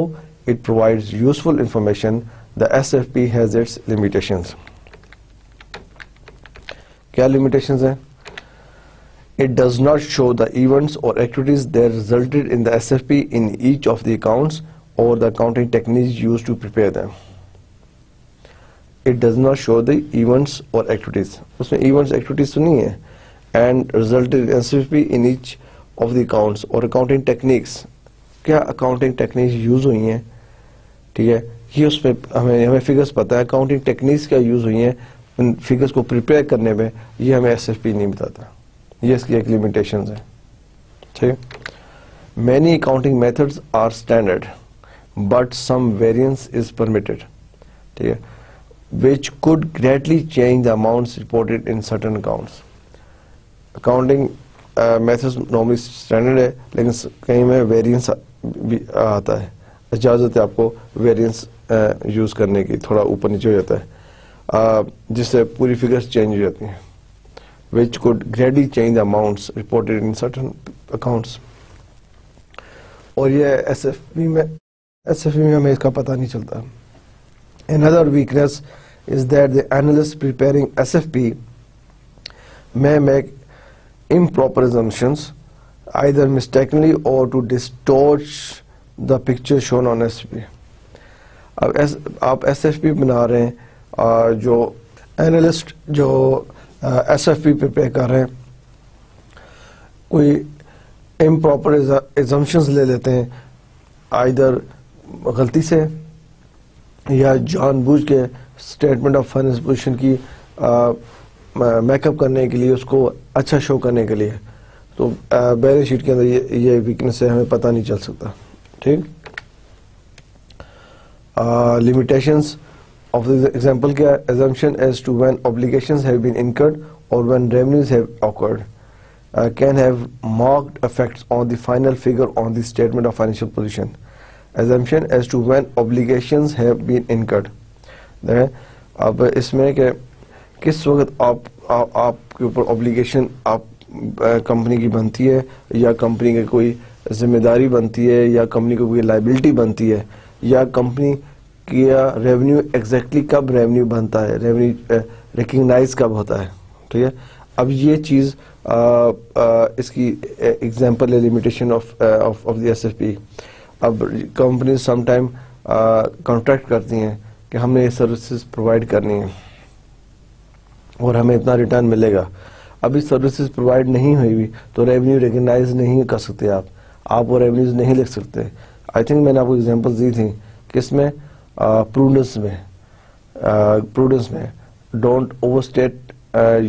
it provide useful information the SFP has its limitations. क्या limitations हैं? It does not show the events or activities that resulted in the SFP in each of the accounts or the accounting techniques used to prepare them. It does not show the events or activities. उसमें events activities तो नहीं है and resulted in SFP in each of the accounts or accounting techniques क्या accounting techniques use हुई हैं ठीक है ये उसमें हमें हमें फिगर्स पता है अकाउंटिंग टेक्निक्स क्या यूज़ हुई हैं उन फिगर्स को प्रिपेयर करने में ये हमें एसएफपी नहीं बताता। ये इसकी एक लिमिटेशन है। ठीक many accounting methods are standard but some variance is permitted ठीक है? Which could greatly change the amounts reported in certain accounts. Accounting uh, normally standard है लेकिन कहीं में वेरियंस भी आता है। इजाज़त है आपको वेरियंस यूज़ करने की थोड़ा ऊपर नीचे हो जाता है। जिससे पूरी फिगर्स चेंज हो जाती हैं। Which could greatly change amount reported in certain account और यह एस एफ़ पी में एस एफ़ एसएफपी में इसका पता नहीं चलता। Another weakness is that the analyst preparing P may make इम इम्प्रॉपर आई दर मिस्टेकली और to distort the picture shown on S P अब एस, आप एस एफ़ पी बना रहे हैं आ, जो एनालिस्ट जो एस एफ़ पी प्रिपेयर कर रहे हैं कोई इम्प्रॉपर एजम्पन्स ले लेते हैं आइधर गलती से या जानबूझ के स्टेटमेंट ऑफ़ फाइनेंस पोजिशन की मेकअप करने के लिए उसको अच्छा शो करने के लिए। तो बैलेंस शीट के अंदर ये ये वीकनेस है हमें पता नहीं चल सकता। ठीक? Limitations of the example क्या assumption as to when obligations have been incurred or when revenues have occurred uh, can have marked effects on the final figure on the statement of financial position assumption as to when obligations have been incurred अब इसमें कि किस वक्त आप आपके ऊपर obligation आप company की बनती है या कंपनी की कोई ज़िम्मेदारी बनती है या कंपनी को कोई लाइबिलिटी बनती है या कंपनी किया रेवेन्यू एग्जैक्टली कब रेवेन्यू बनता है रेवेन्यू रिकग्नाइज कब होता है ठीक है? अब ये चीज़ आ, आ, इसकी एग्जांपल है limitation of of the SFP अब कंपनी सम टाइम कॉन्ट्रैक्ट करती हैं कि हमने ये सर्विसेज़ प्रोवाइड करनी है और हमें इतना रिटर्न मिलेगा। अभी सर्विसेज़ प्रोवाइड नहीं हुई भी तो रेवेन्यू रिकग्नाइज नहीं कर सकते आप। आप वो रेवेन्यूज नहीं लिख सकते। आई थिंक मैंने आपको एग्जांपल्स दी थी। किसमें? प्रूडेंस में। प्रूडेंस में। डोंट ओवरस्टेट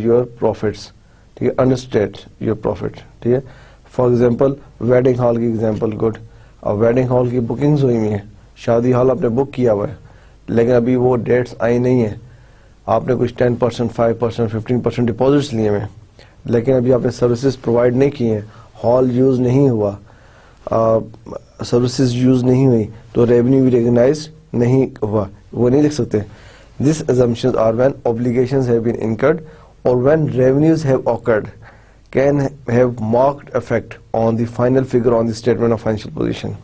योर प्रॉफिट्स ठीक है? अंडरस्टेट योर प्रॉफिट ठीक है? फॉर एग्जांपल वेडिंग हॉल की एग्जांपल गुड और वेडिंग हॉल की बुकिंग्स हुई हुई हैं। शादी हॉल आपने बुक किया हुआ है। लेकिन अभी वो डेट्स आई नहीं है। आपने कुछ ten percent five percent fifteen percent deposits लिए हुए लेकिन अभी आपने सर्विसेज़ प्रोवाइड नहीं किए हैं। हॉल यूज़ नहीं हुआ। सर्विसेज़ यूज़ नहीं हुई तो रेवेन्यू रिकोगनाइज नहीं हुआ। वो नहीं लिख सकते। This assumption are when obligation है और when revenues have occurred can have marked effect on the final figure on the statement of financial position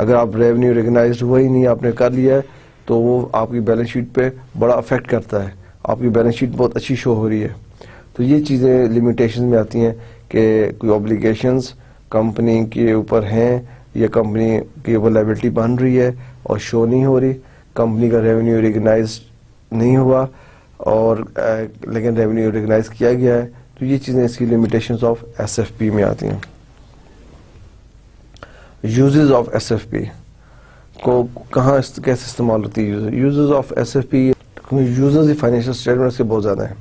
अगर आप रेवेन्यू रिकोगनाइज हुआ ही नहीं, आपने कर लिया है तो वो आपकी बैलेंस शीट पे बड़ा अफेक्ट करता है। आपकी बैलेंस शीट बहुत अच्छी शो हो रही है। तो ये चीज़ें लिमिटेशन में आती हैं कि कोई ऑब्लीगेशंस कंपनी के ऊपर हैं, या कंपनी की वो लाइबिलिटी बन रही है और शो नहीं हो रही। कंपनी का रेवेन्यू रिकग्नाइज नहीं हुआ और लेकिन रेवेन्यू रिकग्नाइज किया गया है। तो ये चीज़ें इसकी लिमिटेशन ऑफ़ एसएफपी में आती हैं। यूजेस ऑफ़ एसएफपी को कहाँ कैसे इस्तेमाल होती है uses of SFP users financial statements के बहुत ज़्यादा हैं।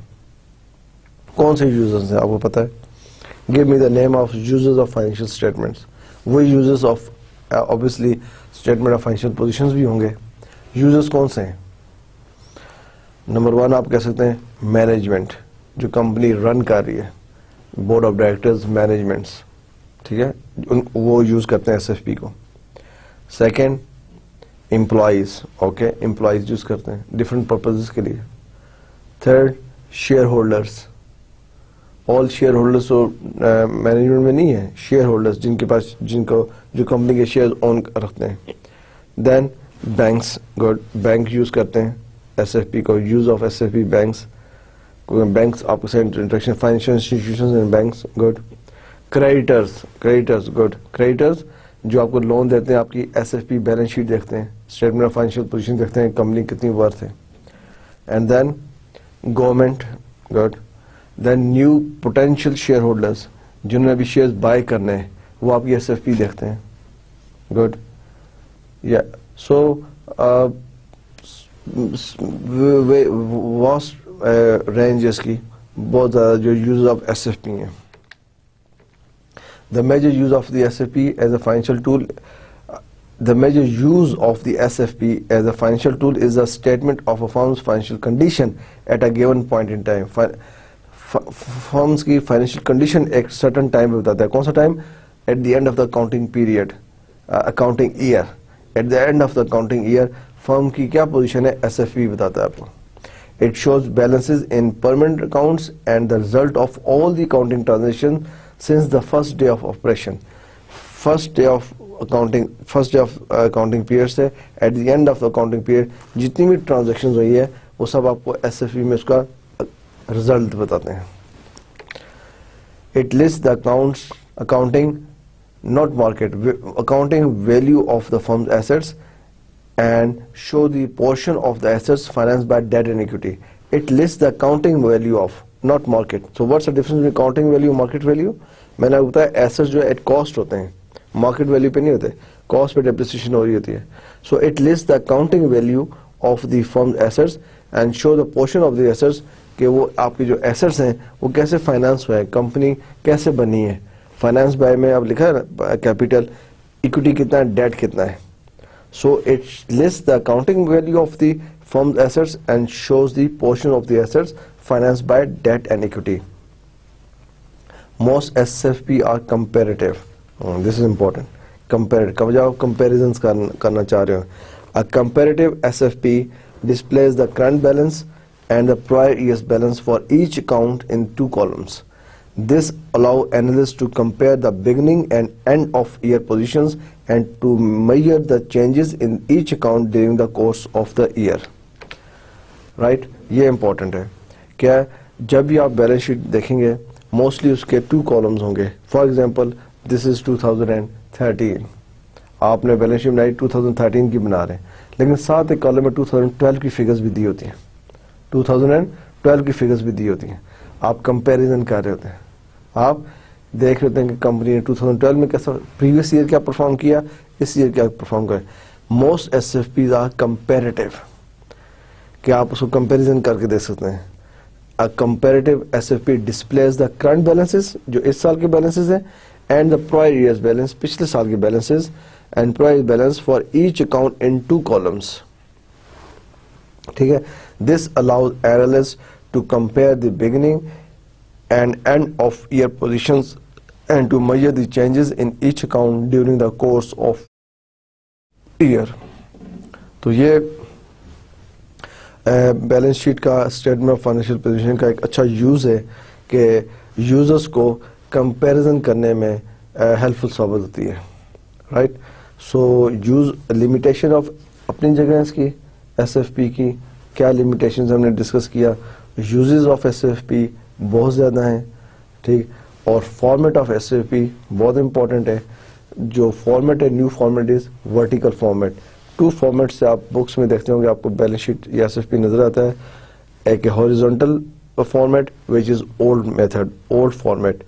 कौन से यूज़र्स हैं, आपको पता है? Give me the name of users of financial statements वो users of obviously statement of financial positions भी होंगे। यूज़र्स कौन से हैं? नंबर वन आप कह सकते हैं मैनेजमेंट जो कंपनी रन कर रही है। बोर्ड ऑफ़ डायरेक्टर्स मैनेजमेंट्स ठीक है? उन, वो यूज़ करते हैं एसएफपी को। Second employees okay employees use करते हैं डिफरेंट पर्पजेस के लिए। Third shareholders all shareholders management में नहीं है शेयर होल्डर्स जिनके पास, जिनको, जो कंपनी के शेयर ओन रखते हैं। देन बैंक्स बैंक यूज़ करते हैं एस को use of S F P banks आपके साथ interaction financial institution and banks good creditors creditors good creditors जो आपको लोन देते हैं, आपकी S F P balance sheet देखते हैं स्टेटमेंट ऑफ़ फाइनेंशियल पोजिशन देखते हैं कंपनी कितनी वर्थ है। And then government good then new potential shareholders जिन्होंने अभी शेयर बाय करने हैं, वो आपकी एस एफ़ पी देखते हैं। गुड या सो वास्ट रेंज इसकी बहुत ज़्यादा जो use of S F P है। The major use of the S F P as a financial tool The major use of the SFP as a financial tool is a statement of a firm's financial condition at a given point in time. Firms की financial condition एक certain time पे बताता है। कौन सा time at the end of the accounting period accounting year at the end of the accounting year firm की क्या position है? एसएफपी बताता है आपको। It shows balances in permanent accounts and the result of all the accounting transactions since the first day of operation. First day of accounting first day of accounting period से at the end of the accounting period जितनी भी transaction हुई है, वो सब आपको S F में उसका रिज़ल्ट बताते हैं। It list the account accounting not market accounting value of the firm assets and show the portion of the assets finance by debt and equity it list the accounting value of not market so what's the difference accounting value market value मैंने आपको बताया assets जो at cost होते हैं। Market value पे नहीं होते। Cost पे डेप्रिसिएशन हो रही होती है। So it list the accounting value of the firm assets and show the portion of the assets कि वो आपके जो एसेट्स हैं, वो कैसे फाइनेंस हुए कंपनी कैसे बनी है? फाइनेंस बाय में अब लिखा है कैपिटल इक्विटी कितना है डेट कितना है? So it list the accounting value of the firm assets and shows the portion of the assets finance by debt and equity most SFP are comparative. This is important compare कब जाओ comparison करना चाह रहे हो? A comparative S F P displays the current balance and the prior year's balance for each account in two columns. This allow analysts to compare the beginning and end of year positions and to measure the changes in each account during the course of the year. Right? ये important है क्या जब भी आप balance sheet देखेंगे mostly उसके two columns होंगे for example this is 2013 आपने बैलेंस शीट बनाई 2013 की बना रहे हैं लेकिन साथ एक कॉलम में 2012 की फिगर्स भी दी होती हैं 2012 की फिगर्स भी दी होती हैं। आप कंपैरिजन कर रहे होते हैं। आप देख रहे होते हैं कि कंपनी ने 2012 में कैसा प्रीवियस ईयर क्या परफॉर्म किया, इस ईयर क्या परफॉर्म करे। Most S F Ps are comparative कि आप उसको कंपेरिजन करके देख सकते हैं? A comparative S F P displays the current balances जो इस साल के बैलेंसेस हैं and the prior year's balance, पिछले साल के balances and prior balance for each account in two columns ठीक है? This allows analysts to compare the beginning and end of year positions and to measure the changes in each account during the course of year तो ये balance sheet का statement of financial position का एक अच्छा use है कि users को comparison करने में हेल्पफुल साबित होती है right so use limitation of अपनी जगह इसकी एस एफ़ पी की क्या लिमिटेशन हमने डिस्कस किया? Uses of S F P बहुत ज़्यादा हैं ठीक? और format of S F P बहुत इंपॉर्टेंट है। जो फॉर्मेट है new format is vertical format two format से आप बुक्स में देखते होंगे आपको बैलेंस शीट या एस नज़र आता है। एक horizontal format which is old method old format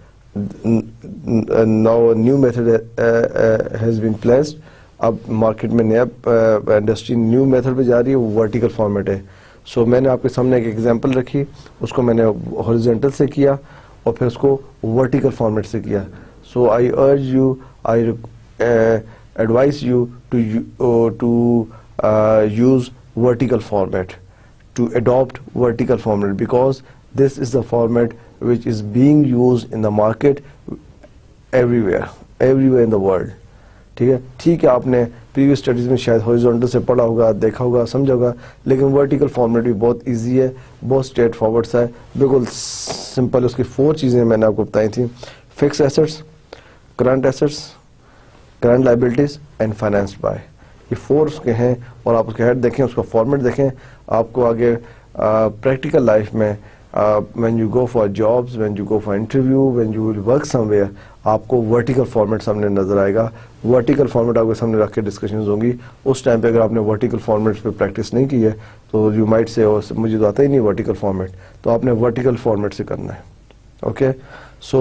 method uh, uh, has been placed. अब मार्केट में नया इंडस्ट्री न्यू मेथड पे जा रही है वो वर्टिकल फॉर्मेट है। सो so, मैंने आपके सामने एक एग्ज़ाम्पल रखी उसको मैंने हॉरिजेंटल से किया और फिर उसको वर्टिकल फॉर्मेट से किया। So I urge you I advise you to to use vertical format to adopt vertical format because this is the format which is being use in the market everywhere everywhere in the world ठीक है? ठीक है आपने previous studies में शायद horizontal से पढ़ा होगा, देखा होगा, समझा होगा, लेकिन वर्टिकल फॉर्मेट भी बहुत इजी है, बहुत स्ट्रेट फॉरवर्ड सा है। बिल्कुल सिंपल उसकी फोर चीज़ें मैंने आपको बताई थी। Fix assets current assets current liabilities and finance by ये फोर उसके हैं और आप उसके हेड देखें, उसका फॉर्मेट देखें। आपको आगे प्रैक्टिकल लाइफ में when you go for jobs when you go for interview when you will work somewhere आपको वर्टिकल फॉर्मेट सामने नज़र आएगा। वर्टिकल फॉर्मेट आपके सामने रख के डिस्कशन होंगी। उस टाइम पे अगर आपने वर्टिकल फॉर्मेट पे प्रैक्टिस नहीं की है तो यू माइट से मुझे तो आता ही नहीं वर्टिकल फॉर्मेट तो आपने वर्टिकल फॉर्मेट से करना है। Okay so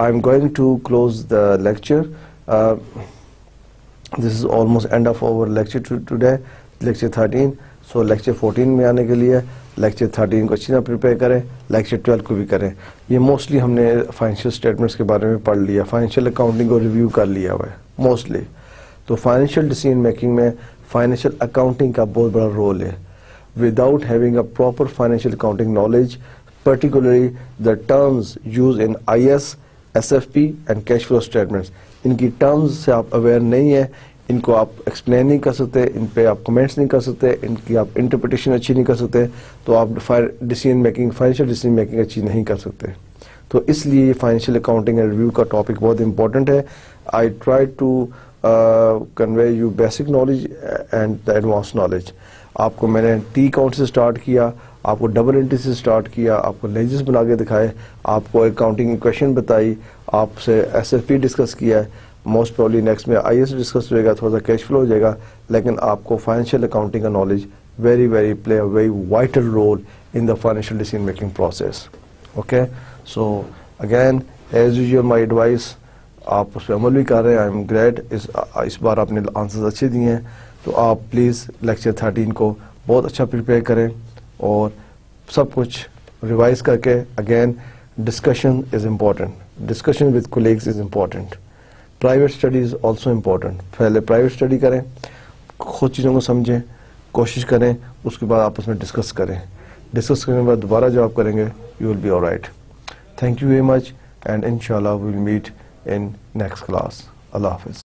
I am going to close the lecture this is almost end of our lecture today lecture 13 so lecture 14 में आने के लिए लेक्चर 13 को अच्छी तरह प्रिपेयर करें लेक्चर 12 को भी करें। ये मोस्टली हमने फाइनेंशियल स्टेटमेंट्स के बारे में पढ़ लिया फाइनेंशियल अकाउंटिंग को रिव्यू कर लिया हुआ है मोस्टली तो फाइनेंशियल डिसीज़न मेकिंग में फाइनेंशियल अकाउंटिंग का बहुत बड़ा रोल है। Without having a proper financial accounting knowledge particularly the terms used in IS, SFP and cash flow statements इनकी टर्म्स से आप अवेयर नहीं है इनको आप एक्सप्लेन नहीं कर सकते, इन पे आप कमेंट्स नहीं कर सकते, इनकी आप इंटरप्रिटेशन अच्छी नहीं कर सकते तो आप decision making financial decision making अच्छी नहीं कर सकते। तो इसलिए फाइनेंशियल अकाउंटिंग एंड रिव्यू का टॉपिक बहुत इंपॉर्टेंट है। I try to convey you basic knowledge and the advance knowledge आपको मैंने टी काउंट से स्टार्ट किया, आपको डबल एंट्री से स्टार्ट किया, आपको लेजेस बना के दिखाए, आपको अकाउंटिंग क्वेश्चन बताई, आपसे एस एफ़ पी डिस्कस किया है मोस्ट प्रॉब्ली नेक्स्ट में आई एस डिस्कस होगा थोड़ा सा कैश फ्लो हो जाएगा, लेकिन आपको फाइनेंशियल अकाउंटिंग का knowledge very very play a very vital role in the financial decision making process okay so again as usual my advice आप उस पर अमल भी कर रहे हैं आई एम ग्रेट इस इस बार आपने आंसर्स अच्छे दिए हैं। तो आप प्लीज़ लेक्चर थर्टीन को बहुत अच्छा प्रिपेयर करें और सब कुछ रिवाइज करके again discussion is important discussion with colleagues is important private study is also important पहले प्राइवेट स्टडी करें, खुद चीज़ों को समझें, कोशिश करें, उसके बाद आपस में डिस्कस करें। डिस्कस करने के बाद दोबारा जवाब करेंगे you will be all right thank you very much and in will meet in next class अल्लाह हाफिज़